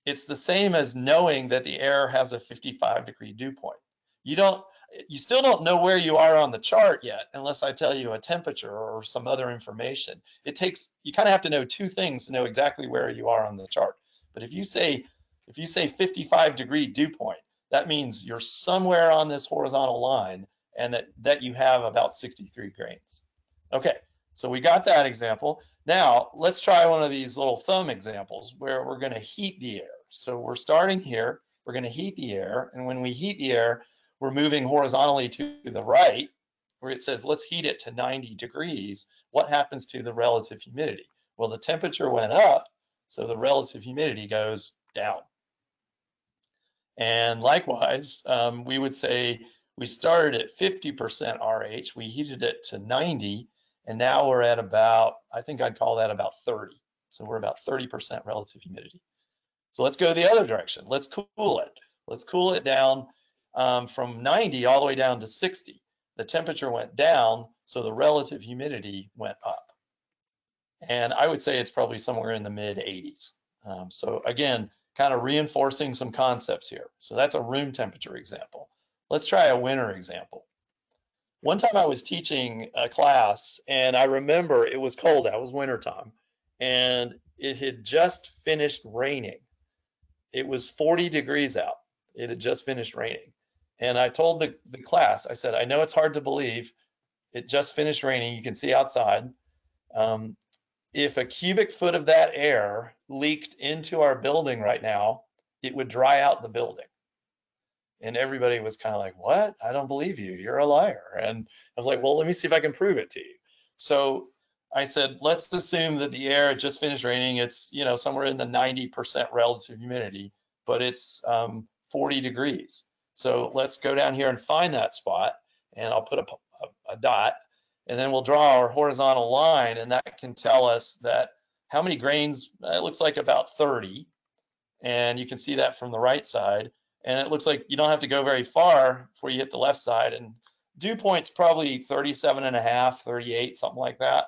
it's the same as knowing that the air has a 55 degree dew point. You don't, you still don't know where you are on the chart yet unless I tell you a temperature or some other information. It takes you kind of have to know two things to know exactly where you are on the chart. But if you say if you say 55 degree dew point, that means you're somewhere on this horizontal line and that that you have about 63 grains. Okay, so we got that example. Now let's try one of these little thumb examples where we're going to heat the air. So we're starting here, we're going to heat the air, and when we heat the air, we're moving horizontally to the right, where it says, let's heat it to 90 degrees, what happens to the relative humidity? Well, the temperature went up, so the relative humidity goes down. And likewise, um, we would say we started at 50% RH, we heated it to 90, and now we're at about, I think I'd call that about 30. So we're about 30% relative humidity. So let's go the other direction. Let's cool it. Let's cool it down um, from 90 all the way down to 60. The temperature went down, so the relative humidity went up. And I would say it's probably somewhere in the mid 80s. Um, so again, kind of reinforcing some concepts here. So that's a room temperature example. Let's try a winter example. One time I was teaching a class and I remember it was cold, that was wintertime, and it had just finished raining. It was 40 degrees out. It had just finished raining. And I told the, the class, I said, I know it's hard to believe. It just finished raining. You can see outside. Um, if a cubic foot of that air leaked into our building right now, it would dry out the building. And everybody was kind of like, What? I don't believe you. You're a liar. And I was like, Well, let me see if I can prove it to you. So I said, Let's assume that the air just finished raining. It's, you know, somewhere in the 90% relative humidity, but it's um, 40 degrees. So let's go down here and find that spot and I'll put a, a, a, dot and then we'll draw our horizontal line and that can tell us that how many grains, it looks like about 30 and you can see that from the right side and it looks like you don't have to go very far before you hit the left side and dew point's probably 37 and a half, 38, something like that.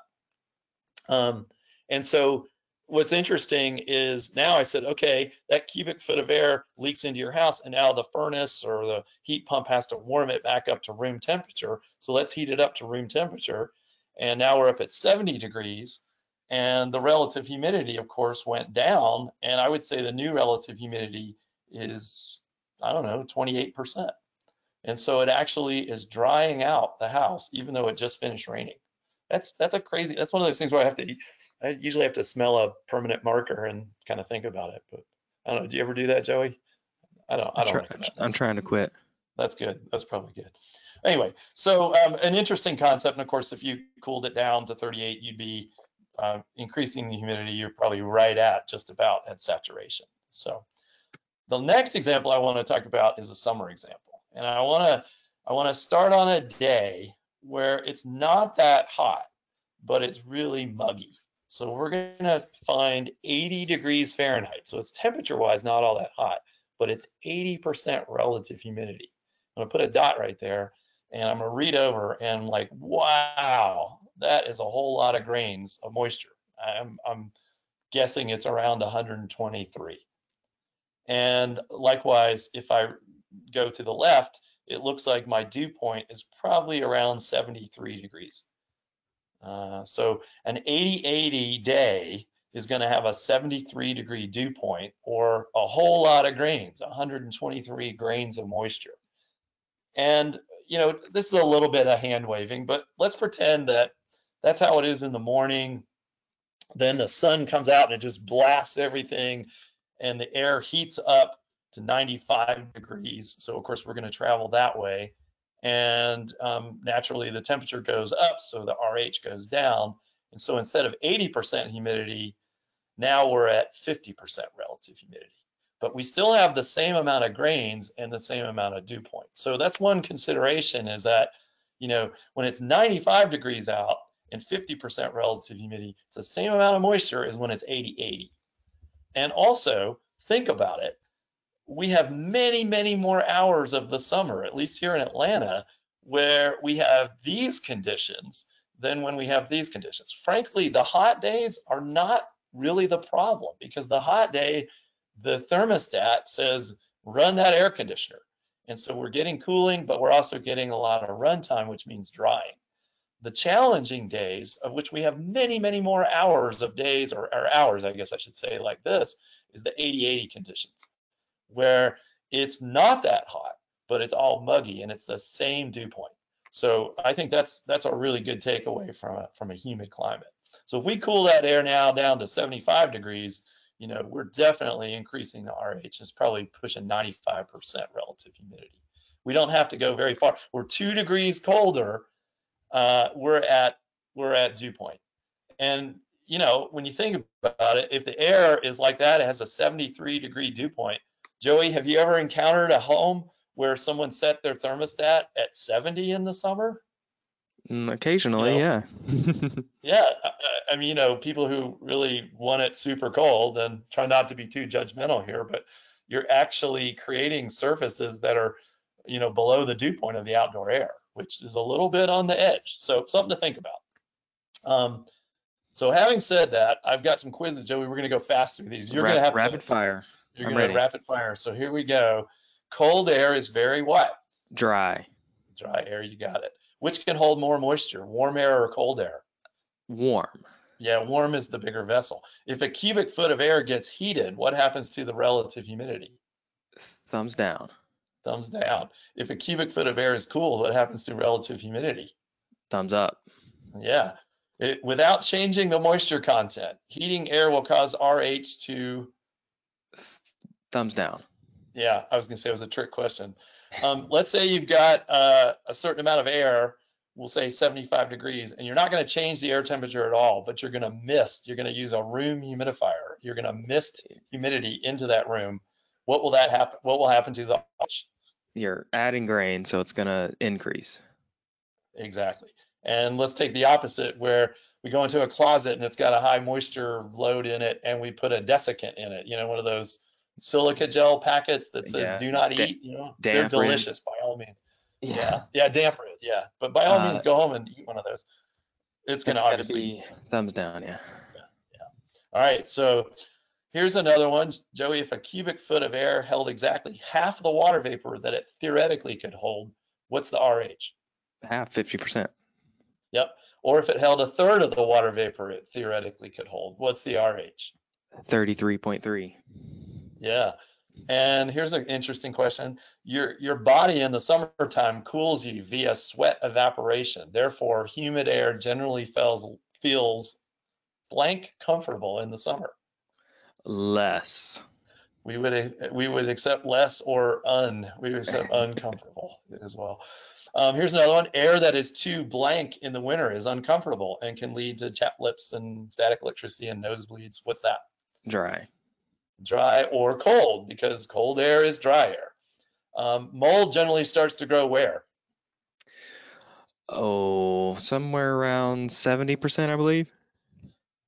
Um, and so what's interesting is now I said, okay, that cubic foot of air leaks into your house, and now the furnace or the heat pump has to warm it back up to room temperature. So let's heat it up to room temperature. And now we're up at 70 degrees, and the relative humidity, of course, went down. And I would say the new relative humidity is, I don't know, 28%. And so it actually is drying out the house, even though it just finished raining. That's that's a crazy. That's one of those things where I have to. I usually have to smell a permanent marker and kind of think about it. But I don't know. Do you ever do that, Joey? I don't. I I'm, don't. try- recommend that. I'm trying to quit. That's good. That's probably good. Anyway, so um, an interesting concept. And of course, if you cooled it down to 38, you'd be uh, increasing the humidity. You're probably right at just about at saturation. So the next example I want to talk about is a summer example. And I want to I want to start on a day where it's not that hot, but it's really muggy. So we're to find 80 degrees Fahrenheit. So it's temperature wise not all that hot, but it's 80% relative humidity. I'm gonna put a dot right there and I'm gonna read over and I'm like, wow, that is a whole lot of grains of moisture. I'm, I'm guessing it's around 123. And likewise, if I go to the left, it looks like my dew point is probably around 73 degrees. Uh, so an 80-80 day is going to have a 73 degree dew point or a whole lot of grains, 123 grains of moisture. And, you know, this is a little bit of hand waving, but let's pretend that that's how it is in the morning. Then the sun comes out and it just blasts everything and the air heats up to 95 degrees. So of course we're going to travel that way. And um, naturally the temperature goes up, so the RH goes down. And so instead of 80% humidity, now we're at 50% relative humidity. But we still have the same amount of grains and the same amount of dew point. So that's one consideration is that, you know, when it's 95 degrees out and 50% relative humidity, it's the same amount of moisture as when it's 80, 80. And also think about it. We have many, many more hours of the summer, at least here in Atlanta, where we have these conditions than when we have these conditions. Frankly, the hot days are not really the problem because the hot day, the thermostat says run that air conditioner. And so we're getting cooling, but we're also getting a lot of runtime, which means drying. The challenging days, of which we have many, many more hours of days, or, or hours, I guess I should say, like this, is the 80 80 conditions, where it's not that hot, but it's all muggy and it's the same dew point. So I think that's that's a really good takeaway from a, from a humid climate. So if we cool that air now down to 75 degrees, you know, we're definitely increasing the RH. It's probably pushing 95% relative humidity. We don't have to go very far. We're two degrees colder. Uh, we're at we're at dew point. And you know, when you think about it, if the air is like that, it has a 73 degree dew point. Joey, have you ever encountered a home where someone set their thermostat at 70 in the summer? Mm, Occasionally, yeah. Yeah, I, I mean, you know, people who really want it super cold, and try not to be too judgmental here, but you're actually creating surfaces that are, you know, below the dew point of the outdoor air, which is a little bit on the edge. So something to think about. Um, so having said that, I've got some quizzes, Joey. We're going to go fast through these. You're Ra- going to have rapid to, fire, you're I'm going to ready. rapid fire. So here we go. Cold air is very what? dry, Dry air, you got it. Which can hold more moisture, warm air or cold air? warm, Yeah, warm is the bigger vessel. If a cubic foot of air gets heated, what happens to the relative humidity? thumbs down, Thumbs down. If a cubic foot of air is cool, what happens to relative humidity? thumbs up, Yeah. It, without changing the moisture content, heating air will cause RH to, thumbs down, yeah, I was gonna say it was a trick question. Um, let's say you've got uh, a certain amount of air, we'll say 75 degrees, and you're not gonna change the air temperature at all, but you're gonna mist, you're gonna use a room humidifier. You're gonna mist humidity into that room. What will that happen? What will happen to the you're adding grain, so it's gonna increase. Exactly. And let's take the opposite where we go into a closet and it's got a high moisture load in it and we put a desiccant in it, you know, one of those silica gel packets that says Yeah. do not Da- eat, you know, they're delicious by all means. Yeah. Yeah, damper it. Yeah. But by all Uh, means, go home and eat one of those. It's gonna obviously. be thumbs down, Yeah. yeah. All right. So here's another one. Joey, if a cubic foot of air held exactly half the water vapor that it theoretically could hold, what's the RH? Half, fifty percent, Yep. Or if it held a third of the water vapor it theoretically could hold, what's the RH? thirty-three point three. Yeah. And here's an interesting question. Your, your body in the summertime cools you via sweat evaporation. Therefore, humid air generally feels, feels blank comfortable in the summer. Less. We would we would accept less or un. We would accept uncomfortable as well. Um, here's another one. Air that is too blank in the winter is uncomfortable and can lead to chapped lips and static electricity and nosebleeds. What's that? Dry. Dry or cold because cold air is dry air. Um, mold generally starts to grow where? Oh, somewhere around 70%, I believe.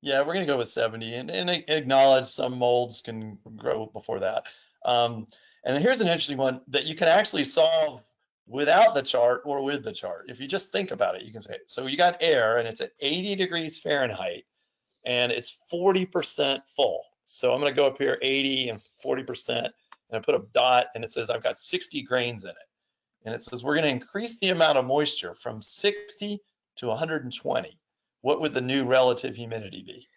Yeah, we're going to go with 70 and, and acknowledge some molds can grow before that. Um, and here's an interesting one that you can actually solve without the chart or with the chart. If you just think about it, you can say, so you got air and it's at 80 degrees Fahrenheit and it's 40% full. So I'm going to go up here 80 and 40% and I put a dot and it says I've got 60 grains in it. And it says we're going to increase the amount of moisture from 60 to 120 what would the new relative humidity be?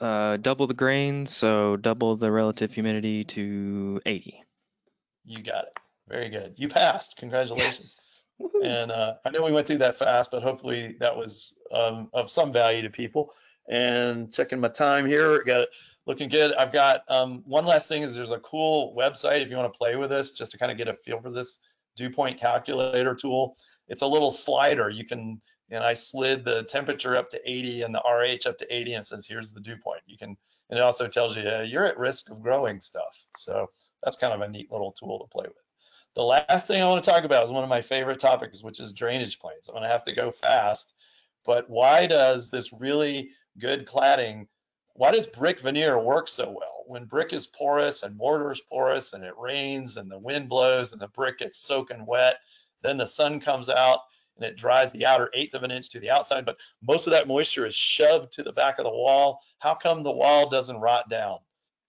Uh, double the grains, so double the relative humidity to 80. You got it. Very good. You passed. Congratulations. Yes. And uh, I know we went through that fast, but hopefully that was um, of some value to people. And checking my time here, got it looking good. I've got um, one last thing is there's a cool website if you want to play with this, just to kind of get a feel for this dew point calculator tool. It's a little slider. You can and I slid the temperature up to 80 and the RH up to 80 and says, here's the dew point. You can, and it also tells you uh, you're at risk of growing stuff. So that's kind of a neat little tool to play with. The last thing I want to talk about is one of my favorite topics, which is drainage planes. I'm going to have to go fast, but why does this really good cladding, why does brick veneer work so well? When brick is porous and mortar is porous and it rains and the wind blows and the brick gets soaking wet, then the sun comes out and it dries the outer eighth of an inch to the outside, but most of that moisture is shoved to the back of the wall. How come the wall doesn't rot down?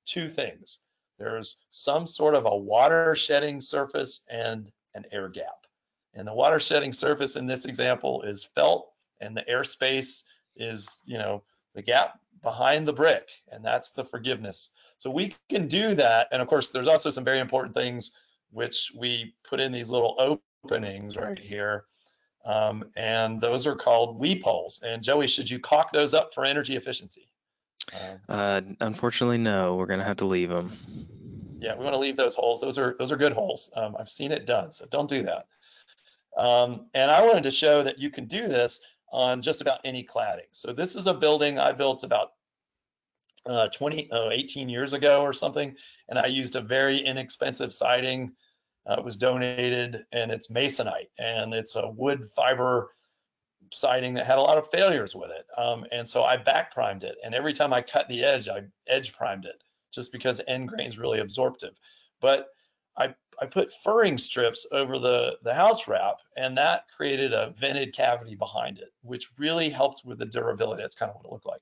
Two things. There's some sort of a water shedding surface and an air gap. And the water shedding surface in this example is felt and the airspace is, you know, the gap behind the brick and that's the forgiveness. So we can do that. And of course, there's also some very important things which we put in these little openings right here um, and those are called weep holes. And Joey, should you caulk those up for energy efficiency? Um, uh, unfortunately, no. We're gonna have to leave them. Yeah, we want to leave those holes. Those are those are good holes. Um, I've seen it done, so don't do that. Um, and I wanted to show that you can do this on just about any cladding. So this is a building I built about uh, 20, uh, 18 years ago or something, and I used a very inexpensive siding uh, it was donated and it's masonite and it's a wood fiber siding that had a lot of failures with it. Um, and so I back primed it. And every time I cut the edge, I edge primed it just because end grain is really absorptive. But I, I put furring strips over the, the house wrap and that created a vented cavity behind it, which really helped with the durability. That's kind of what it looked like.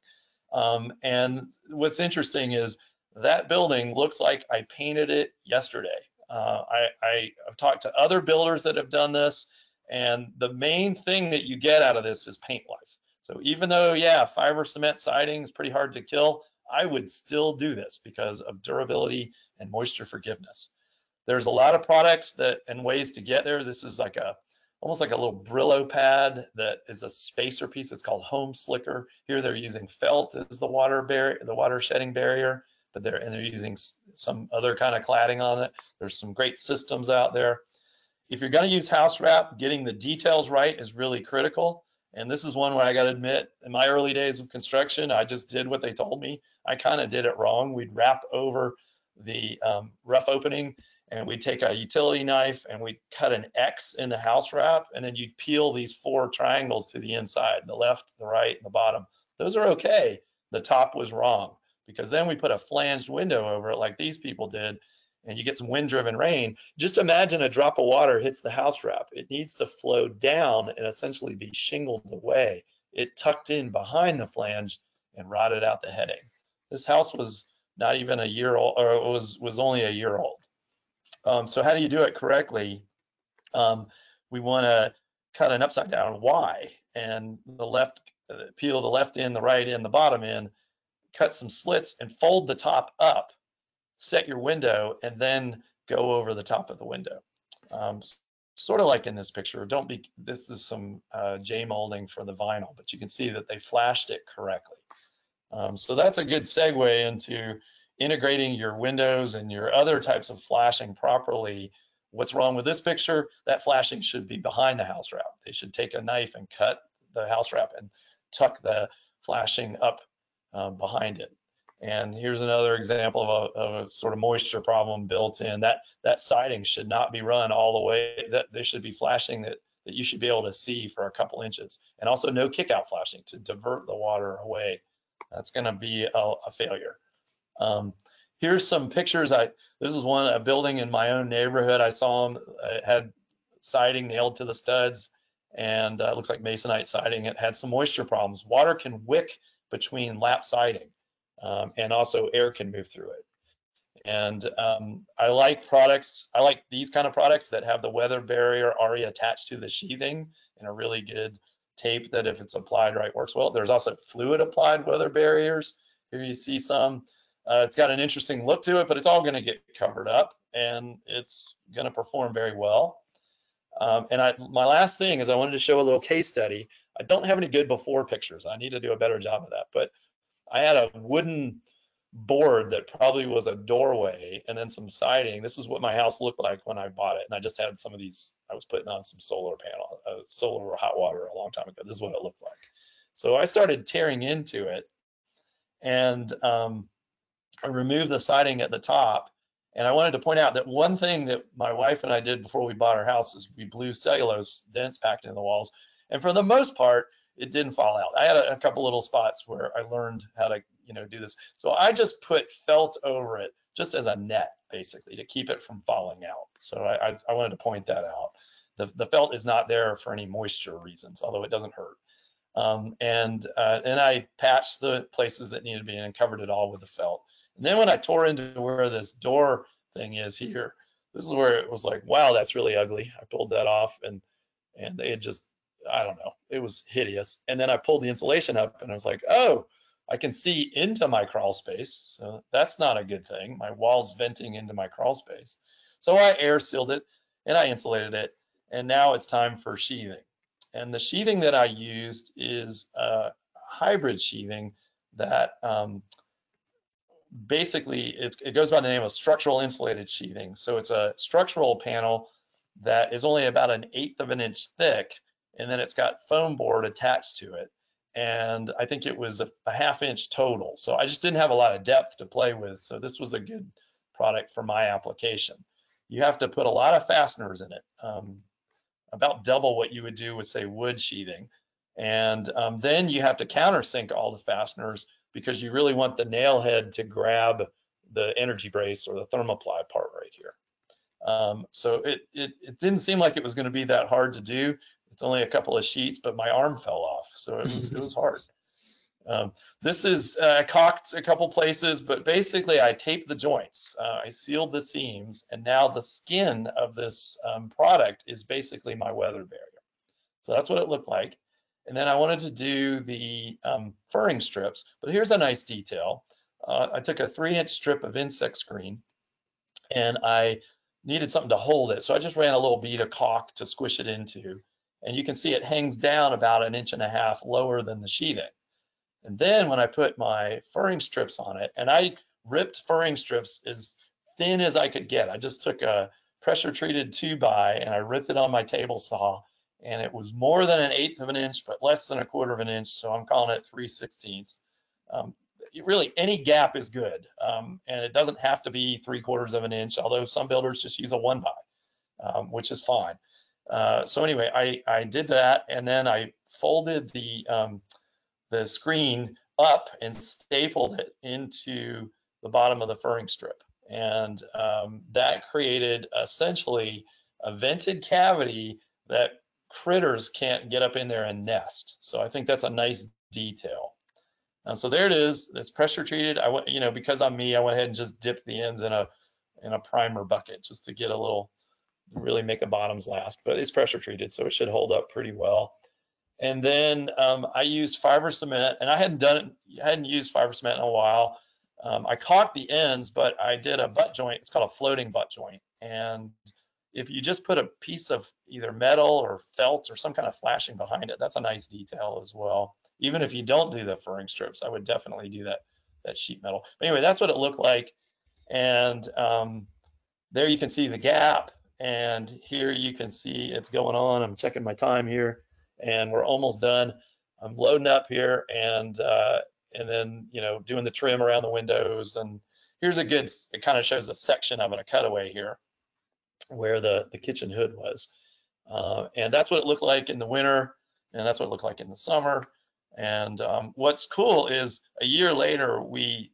Um, and what's interesting is that building looks like I painted it yesterday. Uh, I, I, have talked to other builders that have done this, and the main thing that you get out of this is paint life. So even though, yeah, fiber cement siding is pretty hard to kill, I would still do this because of durability and moisture forgiveness. There's a lot of products that and ways to get there. This is like a almost like a little Brillo pad that is a spacer piece. It's called Home Slicker. Here they're using felt as the water barrier, the water shedding barrier but they're and they're using some other kind of cladding on it. There's some great systems out there. If you're going to use house wrap, getting the details right is really critical. And this is one where I got to admit, in my early days of construction, I just did what they told me. I kind of did it wrong. We'd wrap over the um, rough opening and we'd take a utility knife and we'd cut an X in the house wrap and then you'd peel these four triangles to the inside, the left, the right, and the bottom. Those are okay. The top was wrong because then we put a flanged window over it like these people did and you get some wind driven rain. Just imagine a drop of water hits the house wrap. It needs to flow down and essentially be shingled away. It tucked in behind the flange and rotted out the heading. This house was not even a year old, or it was, was only a year old. Um, so how do you do it correctly? Um, we want to cut an upside down Y and the left, uh, peel the left end, the right end, the bottom end, cut some slits and fold the top up set your window and then go over the top of the window. Um, sort of like in this picture, don't be, this is some uh, J molding for the vinyl, but you can see that they flashed it correctly. Um, so that's a good segue into integrating your windows and your other types of flashing properly. What's wrong with this picture? That flashing should be behind the house wrap. They should take a knife and cut the house wrap and tuck the flashing up uh, behind it. And here's another example of a, of a, sort of moisture problem built in. That that siding should not be run all the way. That there should be flashing that that you should be able to see for a couple inches, and also no kickout flashing to divert the water away. That's going to be a, a failure. Um, here's some pictures. I this is one a building in my own neighborhood. I saw them. It had siding nailed to the studs, and uh, looks like masonite siding. It had some moisture problems. Water can wick between lap siding um, and also air can move through it. And um, I like products, I like these kind of products that have the weather barrier already attached to the sheathing and a really good tape that if it's applied right works well. There's also fluid applied weather barriers. Here you see some. Uh, it's got an interesting look to it, but it's all going to get covered up and it's going to perform very well. Um, and I, my last thing is I wanted to show a little case study. I don't have any good before pictures. I need to do a better job of that. But I had a wooden board that probably was a doorway and then some siding. This is what my house looked like when I bought it. And I just had some of these, I was putting on some solar panel, uh, solar hot water a long time ago. This is what it looked like. So I started tearing into it and um, I removed the siding at the top. And I wanted to point out that one thing that my wife and I did before we bought our house is we blew cellulose dense packed in the walls. And for the most part, it didn't fall out. I had a, a, couple little spots where I learned how to, you know, do this. So I just put felt over it just as a net, basically, to keep it from falling out. So I, I, I wanted to point that out. The, the felt is not there for any moisture reasons, although it doesn't hurt. Um, and uh, and I patched the places that needed to be and covered it all with the felt. And then when I tore into where this door thing is here, this is where it was like, wow, that's really ugly. I pulled that off and and they had just I don't know, it was hideous. And then I pulled the insulation up and I was like, oh, I can see into my crawl space. So that's not a good thing. My wall's venting into my crawl space. So I air sealed it and I insulated it. And now it's time for sheathing. And the sheathing that I used is a hybrid sheathing that um, basically it goes by the name of structural insulated sheathing. So it's a structural panel that is only about an eighth of an inch thick and then it's got foam board attached to it. And I think it was a, a, half inch total. So I just didn't have a lot of depth to play with. So this was a good product for my application. You have to put a lot of fasteners in it, um, about double what you would do with say wood sheathing. And um, then you have to countersink all the fasteners because you really want the nail head to grab the energy brace or the thermoply part right here. Um, so it, it, it didn't seem like it was going to be that hard to do. It's only a couple of sheets, but my arm fell off, so it was it was hard. Um, this is uh, caulked a couple places, but basically I taped the joints. Uh, I sealed the seams, and now the skin of this um, product is basically my weather barrier. So that's what it looked like. And then I wanted to do the um, furring strips, but here's a nice detail. Uh, I took a three inch strip of insect screen and I needed something to hold it. So I just ran a little bead of caulk to squish it into and you can see it hangs down about an inch and a half lower than the sheathing. And then when I put my furring strips on it, and I ripped furring strips as thin as I could get. I just took a pressure treated two by and I ripped it on my table saw and it was more than an eighth of an inch, but less than a quarter of an inch. So I'm calling it 3 sixteenths. Um, really any gap is good. Um, and it doesn't have to be three quarters of an inch, although some builders just use a one by, um, which is fine. Uh, so anyway, I, I did that and then I folded the, um, the screen up and stapled it into the bottom of the furring strip. And um, that created essentially a vented cavity that critters can't get up in there and nest. So I think that's a nice detail. Uh, so there it is. It's pressure treated. I went, you know, because I'm me, I went ahead and just dipped the ends in a in a primer bucket just to get a little really make the bottoms last, but it's pressure treated, so it should hold up pretty well. And then um, I used fiber cement, and I hadn't done it, I hadn't used fiber cement in a while. Um, I caulked the ends, but I did a butt joint. It's called a floating butt joint. And if you just put a piece of either metal or felt or some kind of flashing behind it, that's a nice detail as well. Even if you don't do the furring strips, I would definitely do that that sheet metal. But anyway, that's what it looked like. And um, there you can see the gap. And here you can see it's going on. I'm checking my time here and we're almost done. I'm loading up here and uh, and then you know doing the trim around the windows and here's a good it kind of shows a section of it a cutaway here where the the kitchen hood was uh, and that's what it looked like in the winter and that's what it looked like in the summer and um, what's cool is a year later we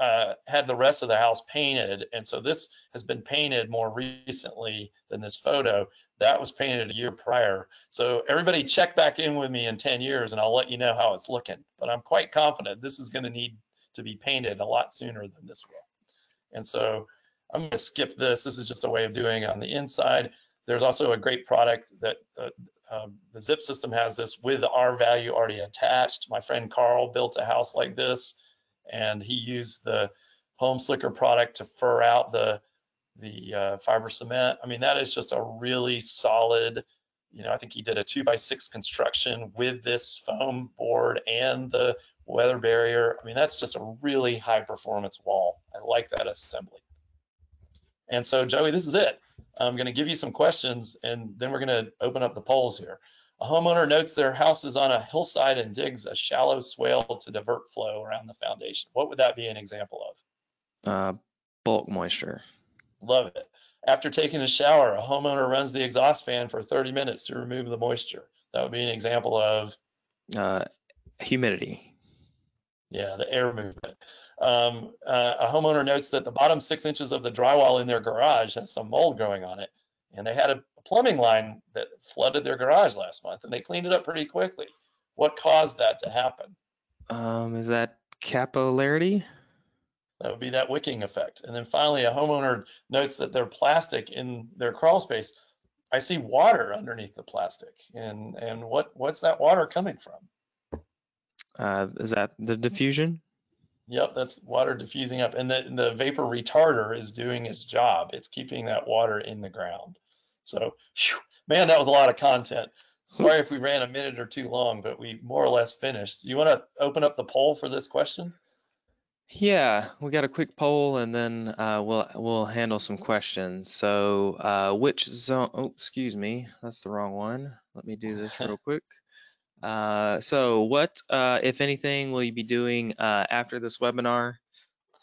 uh, had the rest of the house painted and so this has been painted more recently than this photo that was painted a year prior. So everybody check back in with me in 10 years and I'll let you know how it's looking. But I'm quite confident this is going to need to be painted a lot sooner than this will. And so I'm going to skip this. This is just a way of doing it on the inside. There's also a great product that uh, um, the zip system has this with the R value already attached. My friend Carl built a house like this and he used the home slicker product to fur out the the uh, fiber cement. I mean, that is just a really solid, you know, I think he did a two by six construction with this foam board and the weather barrier. I mean, that's just a really high performance wall. I like that assembly. And so Joey, this is it. I'm gonna give you some questions and then we're gonna open up the polls here. A homeowner notes their house is on a hillside and digs a shallow swale to divert flow around the foundation. What would that be an example of? Uh, bulk moisture. Love it. After taking a shower, a homeowner runs the exhaust fan for 30 minutes to remove the moisture. That would be an example of uh, humidity. Yeah, the air movement. Um, uh, a homeowner notes that the bottom six inches of the drywall in their garage has some mold growing on it, and they had a plumbing line that flooded their garage last month, and they cleaned it up pretty quickly. What caused that to happen? Um, is that capillarity? That would be that wicking effect. And then finally, a homeowner notes that their plastic in their crawl space, I see water underneath the plastic. And and what what's that water coming from? Uh, is that the diffusion? Yep, that's water diffusing up. And the, the vapor retarder is doing its job. It's keeping that water in the ground. So, whew, man, that was a lot of content. Sorry if we ran a minute or two long, but we more or less finished. You want to open up the poll for this question? Yeah, we got a quick poll and then uh, we'll we'll handle some questions. So, uh, which zone? Oh, excuse me, that's the wrong one. Let me do this real quick. Uh, so, what, uh, if anything, will you be doing uh, after this webinar?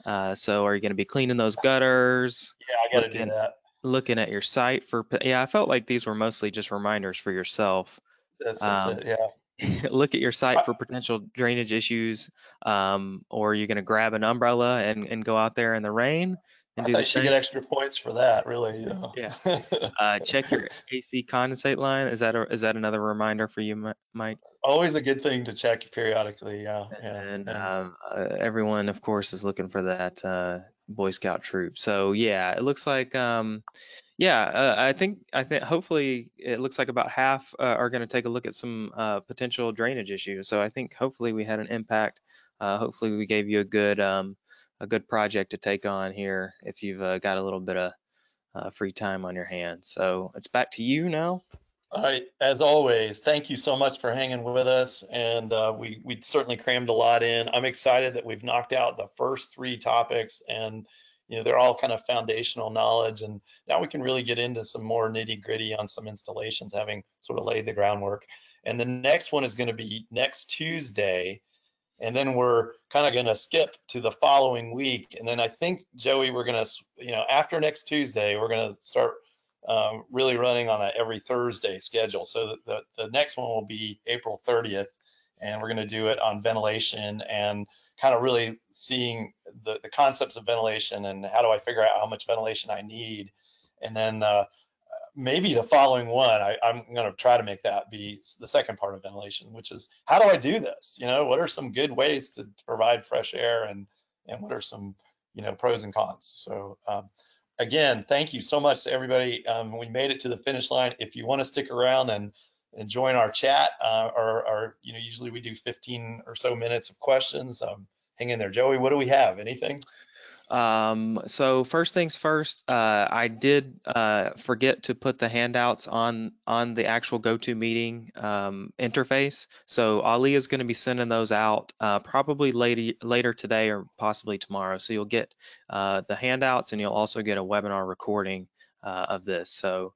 Uh, so, are you going to be cleaning those gutters? Yeah, I got to do that. Looking at your site for, yeah, I felt like these were mostly just reminders for yourself. That's, that's um, it. Yeah. look at your site for potential drainage issues, um, or you're going to grab an umbrella and, and go out there in the rain and I do thought the you same. get extra points for that, really. You know? Yeah. Uh, check your AC condensate line. Is that a, is that another reminder for you, Mike? Always a good thing to check periodically. Yeah. yeah, And yeah. um, uh, everyone, of course, is looking for that uh, Boy Scout troop. So yeah, it looks like um, yeah, uh, I think I think hopefully it looks like about half uh, are going to take a look at some uh, potential drainage issues. So I think hopefully we had an impact. Uh, hopefully we gave you a good um, a good project to take on here if you've uh, got a little bit of uh, free time on your hands. So it's back to you now. All right, as always, thank you so much for hanging with us, and uh, we we certainly crammed a lot in. I'm excited that we've knocked out the first three topics, and you know they're all kind of foundational knowledge, and now we can really get into some more nitty gritty on some installations, having sort of laid the groundwork. And the next one is going to be next Tuesday, and then we're kind of going to skip to the following week, and then I think Joey, we're going to you know after next Tuesday, we're going to start um, really running on a every Thursday schedule. So the, the next one will be April 30th, and we're going to do it on ventilation and kind of really seeing the, the concepts of ventilation and how do I figure out how much ventilation I need. And then uh, maybe the following one, I, I'm going to try to make that be the second part of ventilation, which is how do I do this? You know, what are some good ways to provide fresh air and and what are some you know pros and cons? So um, again, thank you so much to everybody. Um, we made it to the finish line. If you want to stick around and, and join our chat, uh, or, or, you know, usually we do 15 or so minutes of questions. Um, hang in there. Joey, what do we have? Anything? Um, so first things first, uh, I did uh, forget to put the handouts on on the actual GoToMeeting um, interface. So Ali is going to be sending those out uh, probably later later today or possibly tomorrow. So you'll get uh, the handouts and you'll also get a webinar recording uh, of this. So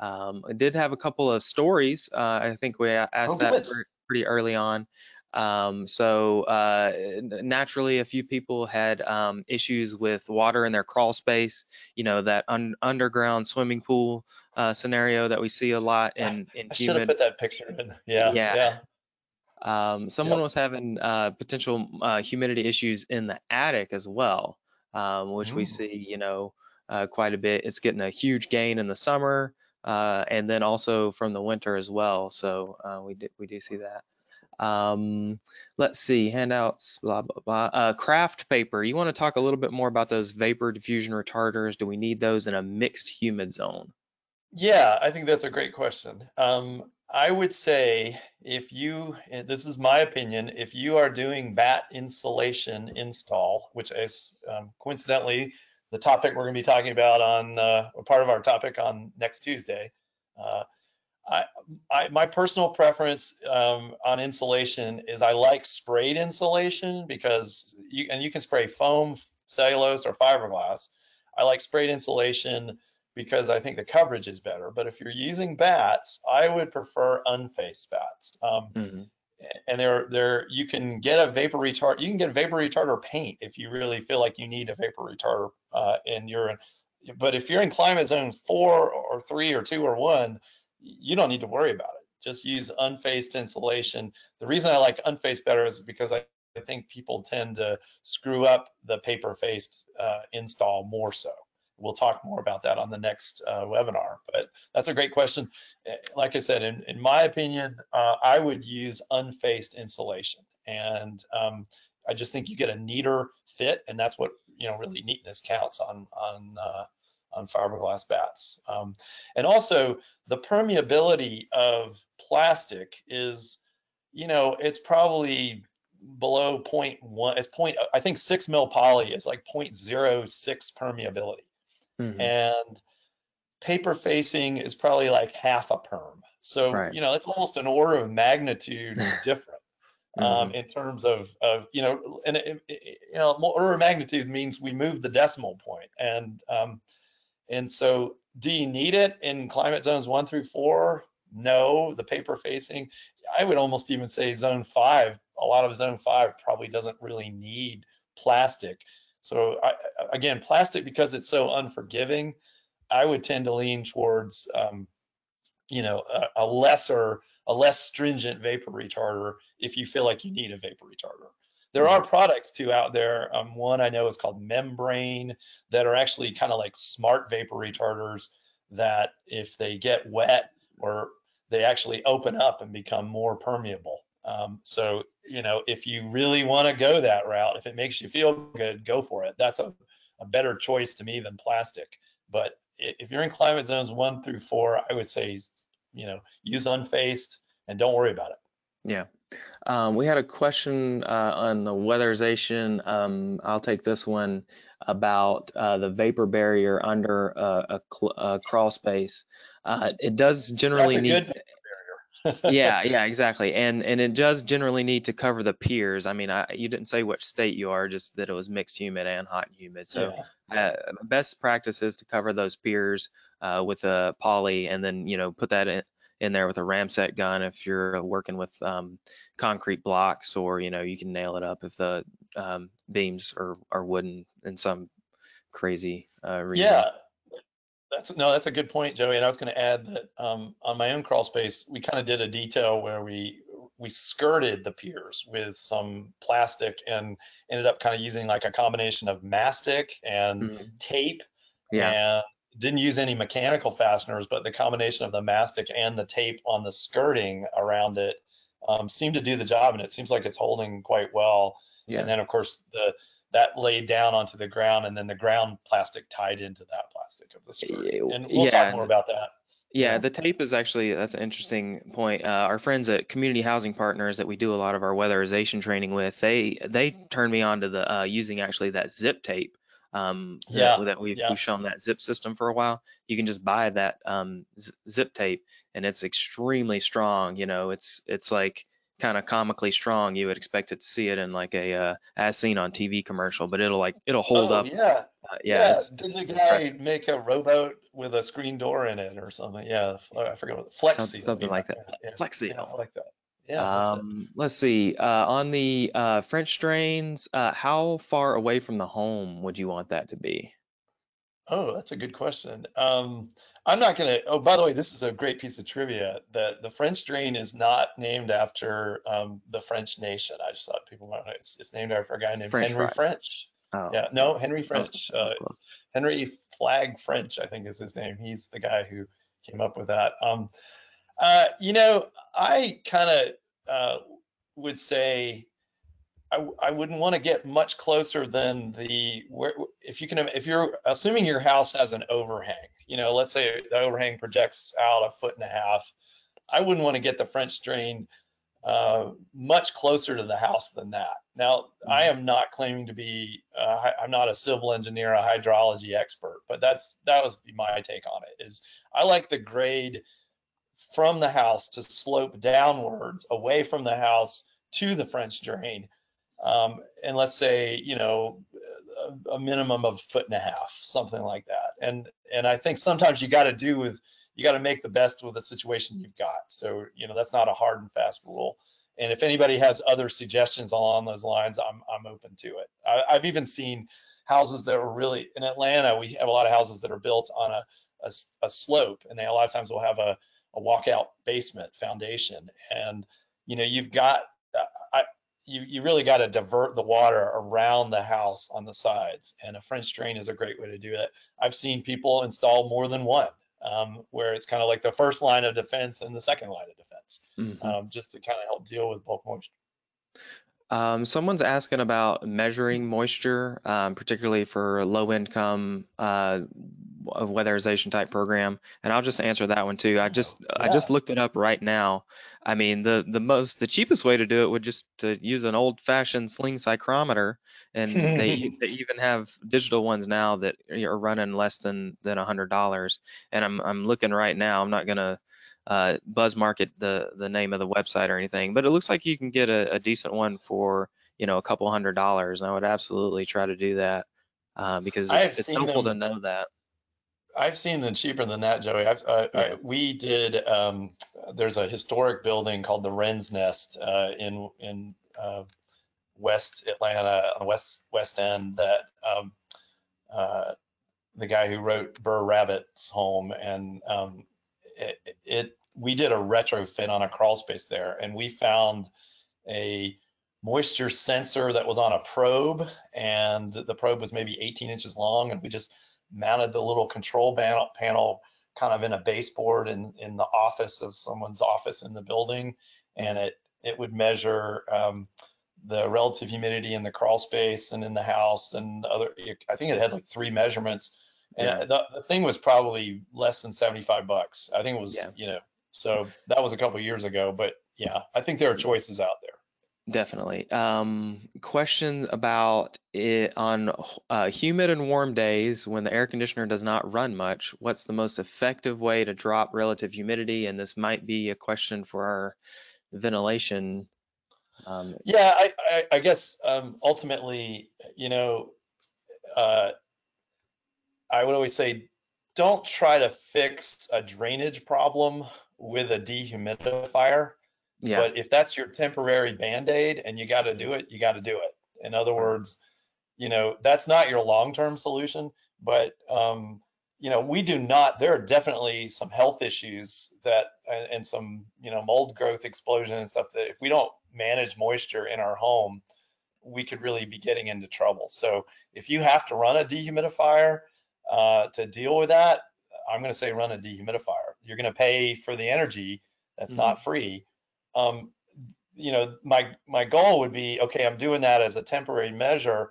um, I did have a couple of stories. Uh, I think we asked Oh, that pretty early on. Um, so uh, naturally, a few people had um, issues with water in their crawl space. You know that un- underground swimming pool uh, scenario that we see a lot in in I should have put that picture in. Yeah, Yeah. yeah. Um, someone Yep. was having uh, potential uh, humidity issues in the attic as well, um, which we see, you know, uh, quite a bit. It's getting a huge gain in the summer, uh, and then also from the winter as well. So uh, we do, we do see that. Um, let's see, handouts, blah blah blah. Uh, kraft paper. You want to talk a little bit more about those vapor diffusion retarders? Do we need those in a mixed humid zone? Yeah, I think that's a great question. Um, I would say if you, this is my opinion, if you are doing batt insulation install, which is um, coincidentally the topic we're going to be talking about on, uh, part of our topic on next Tuesday. Uh, I, I, my personal preference um, on insulation is I like sprayed insulation because you, and you can spray foam, cellulose, or fiberglass. I like sprayed insulation because I think the coverage is better. But if you're using batts, I would prefer unfaced batts. Um, Mhm. and they're they're you can get a vapor retard you can get a vapor retarder paint if you really feel like you need a vapor retarder uh, and you're but if you're in climate zone four or three or two or one you don't need to worry about it. Just use unfaced insulation. The reason i like unfaced better is because i, I think people tend to screw up the paper faced uh, install more so. We'll talk more about that on the next uh, webinar but that's a great question. Eh, like I said, in, in my opinion, uh, I would use unfaced insulation. And um, I just think you get a neater fit, and that's what, you know, really neatness counts on, on, uh, on fiberglass batts. Um, and also the permeability of plastic is, you know, it's probably below 0.1, it's point, I think six mil poly is like 0.06 permeability Mhm. and paper facing is probably like half a perm. So, Right. you know, it's almost an order of magnitude different um, Mhm. in terms of, of, you know, and, it, it- you know, order of magnitude means we move the decimal point. And, um, and so do you need it in climate zones one through four? No, the paper facing, I would almost even say zone five, a lot of zone five probably doesn't really need plastic. So I, again, plastic, because it's so unforgiving, I would tend to lean towards, um, you know, a, a lesser, a less stringent vapor retarder if you feel like you need a vapor retarder. There are products too out there. Um, one I know is called MemBrain that are actually kind of like smart vapor retarders that if they get wet or they actually open up and become more permeable. Um, so, you know, if you really want to go that route, if it makes you feel good, go for it. That's a, a better choice to me than plastic. But if you're in climate zones one through four, I would say, you know, use unfaced and don't worry about it. Yeah. Um, we had a question uh, on the weatherization. Um, I'll take this one about uh, the vapor barrier under a, a, a crawl space. Uh, it does generally need. yeah, yeah, exactly. And and it does generally need to cover the piers. I mean, I, you didn't say which state you are, just that it was mixed humid and hot and humid. So Yeah. uh, best practice is to cover those piers uh, with a poly and then, you know, put that in, in there with a ramset gun if you're working with um, concrete blocks or, you know, you can nail it up if the um, beams are, are wooden in some crazy uh, reason. Yeah, that's no, that's a good point, Joey. And I was going to add that um, on my own crawl space, we kind of did a detail where we we skirted the piers with some plastic and ended up kind of using like a combination of mastic and Mhm. tape Yeah. Didn't use any mechanical fasteners, but the combination of the mastic and the tape on the skirting around it um, seemed to do the job, and it seems like it's holding quite well. Yeah. And then of course the that laid down onto the ground, and then the ground plastic tied into that plastic of the skirt. And we'll yeah. talk more about that. Yeah, Yeah. the tape is actually that's an interesting point. Uh, our friends at Community Housing Partners that we do a lot of our weatherization training with, they they turned me on to the uh, using actually that zip tape. Um, that- Yeah, that we've yeah. we've shown that zip system for a while. You can just buy that um, zip tape, and it's extremely strong. You know, it's it's like kind of comically strong. You would expect it to see it in like a uh, as seen on TV commercial, but it'll like it'll hold Oh, up. Yeah, Uh, yeah. yeah, Didn't the guy impressive. make a rowboat with a screen door in it or something? Yeah, I forget what Flex Some- Seal, something like that. Yeah, Flexi. yeah, I like that. Yeah. Um, let's see. Uh, on the uh, French drains, uh, how far away from the home would you want that to be? Oh, that's a good question. Um, I'm not gonna. Oh, by the way, this is a great piece of trivia. That the French drain is not named after um, the French nation. I just thought people might know. It's, it's named after a guy named French Henry fries. French. Oh, Yeah, no, Henry French. that was Uh. Henry Flagg French, I think is his name. He's the guy who came up with that. Um, uh, you know, I kind of uh, would say I, I wouldn't want to get much closer than the where if you can if you're assuming your house has an overhang. You know, let's say the overhang projects out a foot and a half. I wouldn't want to get the French drain uh, much closer to the house than that. Now, I am not claiming to be, uh, I'm not a civil engineer, a hydrology expert, but that's that was my take on it. Is I like the grade from the house to slope downwards away from the house to the French drain, um, and let's say you know a, a minimum of a foot and a half, something like that. And and I think sometimes you got to do with you got to make the best with the situation you've got. So you know that's not a hard and fast rule. And if anybody has other suggestions along those lines, I'm I'm open to it. I, I've even seen houses that were really in Atlanta. We have a lot of houses that are built on a a slope, and they a lot of times will have a a walkout basement foundation. And you know you've got uh, I you you really got to divert the water around the house on the sides, and a French drain is a great way to do it. I've seen people install more than one, um, where it's kind of like the first line of defense and the second line of defense Mhm. um, just to kind of help deal with bulk moisture. Um, someone's asking about measuring moisture, um, particularly for a low income uh, weatherization type program. And I'll just answer that one too. I just I just looked it up right now. I mean, the the most the cheapest way to do it would just to use an old fashioned sling psychrometer, and they they even have digital ones now that are running less than than a hundred dollars. And I'm I'm looking right now. I'm not gonna uh, buzz market the the name of the website or anything, but it looks like you can get a, a decent one for you know a couple hundred dollars. And I would absolutely try to do that uh, because it's, it's helpful to know that. I've seen them cheaper than that, Joey. I've, I, Yeah. we did. Um, there's a historic building called the Wren's Nest uh, in in uh, West Atlanta, on the West West End. That um, uh, the guy who wrote Br'er Rabbit's home, and um, it, it we did a retrofit on a crawl space there, and we found a moisture sensor that was on a probe, and the probe was maybe 18 inches long, and we just mounted the little control panel, panel kind of in a baseboard in, in the office of someone's office in the building. And it, it would measure um, the relative humidity in the crawl space and in the house and other, I think it had like three measurements. And Yeah. the, the thing was probably less than 75 bucks. I think it was, Yeah. you know, so that was a couple years ago, but yeah, I think there are choices out there. Definitely. Um, question about it on uh, humid and warm days when the air conditioner does not run much. What's the most effective way to drop relative humidity? And this might be a question for our ventilation. Um, Yeah, I, I, I guess um, ultimately, you know, uh, I would always say, don't try to fix a drainage problem with a dehumidifier. yeah, But if that's your temporary Band-Aid and you got to do it, you got to do it. In other words, you know, that's not your long-term solution, but um, you know, we do not, there are definitely some health issues that and, and some, you know, mold growth explosion and stuff that if we don't manage moisture in our home, we could really be getting into trouble. So if you have to run a dehumidifier uh, to deal with that, I'm going to say run a dehumidifier. You're going to pay for the energy that's not free. Um, you know, my my goal would be okay. I'm doing that as a temporary measure,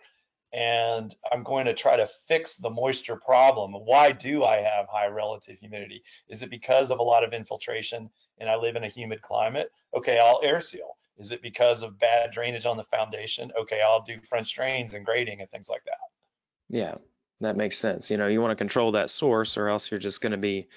and I'm going to try to fix the moisture problem. Why do I have high relative humidity? Is it because of a lot of infiltration and I live in a humid climate? Okay, I'll air seal. Is it because of bad drainage on the foundation? Okay, I'll do French drains and grading and things like that. Yeah, that makes sense. You know, you want to control that source or else you're just going to be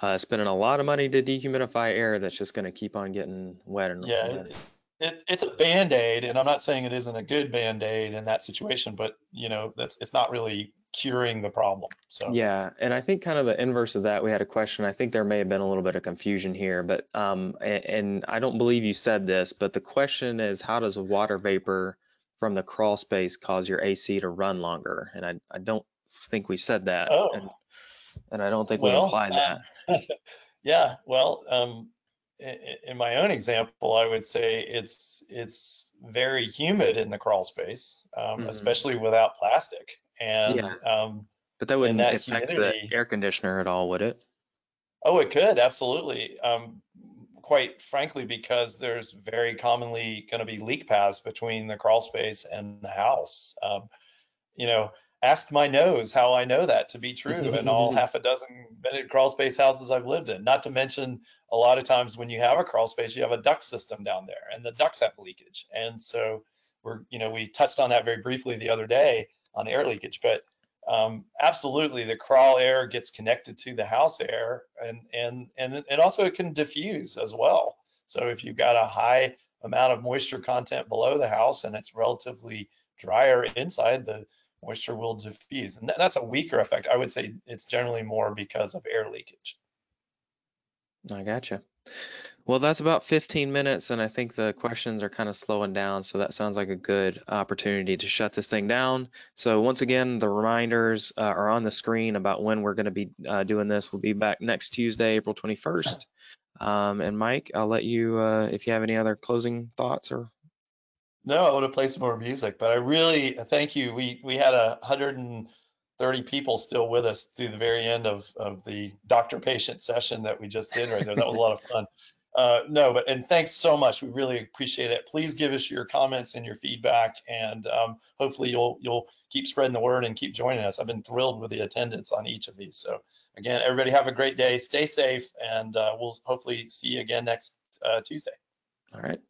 uh, spending a lot of money to dehumidify air that's just going to keep on getting wet and yeah, wet. It, it's a band-aid and i'm not saying it isn't a good band-aid in that situation but you know that's it's not really curing the problem so Yeah, and I think kind of the inverse of that, we had a question. I think there may have been a little bit of confusion here, but um, and, and I don't believe you said this, but the question is, how does water vapor from the crawl space cause your AC to run longer? And I, I don't think we said that, Oh. and and I don't think we Well, implied that. yeah well um i- i- in my own example i would say it's it's very humid in the crawl space um, Mhm. especially without plastic and Yeah. um But that wouldn't that affect humidity- the air conditioner at all, would it? Oh, it could, absolutely. Um, quite frankly, because there's very commonly going to be leak paths between the crawl space and the house. Um, you know, ask my nose how I know that to be true in all half a dozen bedded crawl space houses I've lived in. Not to mention, a lot of times when you have a crawl space, you have a duct system down there, and the ducts have leakage. And so we're, you know, we touched on that very briefly the other day on air leakage, but um, absolutely the crawl air gets connected to the house air and and and it- and also it can diffuse as well so if you've got a high amount of moisture content below the house and it's relatively drier inside the moisture will diffuse and that, that's a weaker effect i would say it's generally more because of air leakage I gotcha. Well, that's about 15 minutes, and I think the questions are kind of slowing down, so that sounds like a good opportunity to shut this thing down. So once again, the reminders uh, are on the screen about when we're going to be uh, doing this. We'll be back next Tuesday, April 21st. Um, and Mike, I'll let you, uh, if you have any other closing thoughts or no i would have played some more music but i really thank you we we had a 130 people still with us through the very end of of the doctor patient session that we just did right there that was a lot of fun uh, no, but and thanks so much. We really appreciate it. Please give us your comments and your feedback, and um, hopefully you'll you'll keep spreading the word and keep joining us. I've been thrilled with the attendance on each of these. So again, everybody have a great day. Stay safe, and uh, we'll hopefully see you again next uh, Tuesday. all right.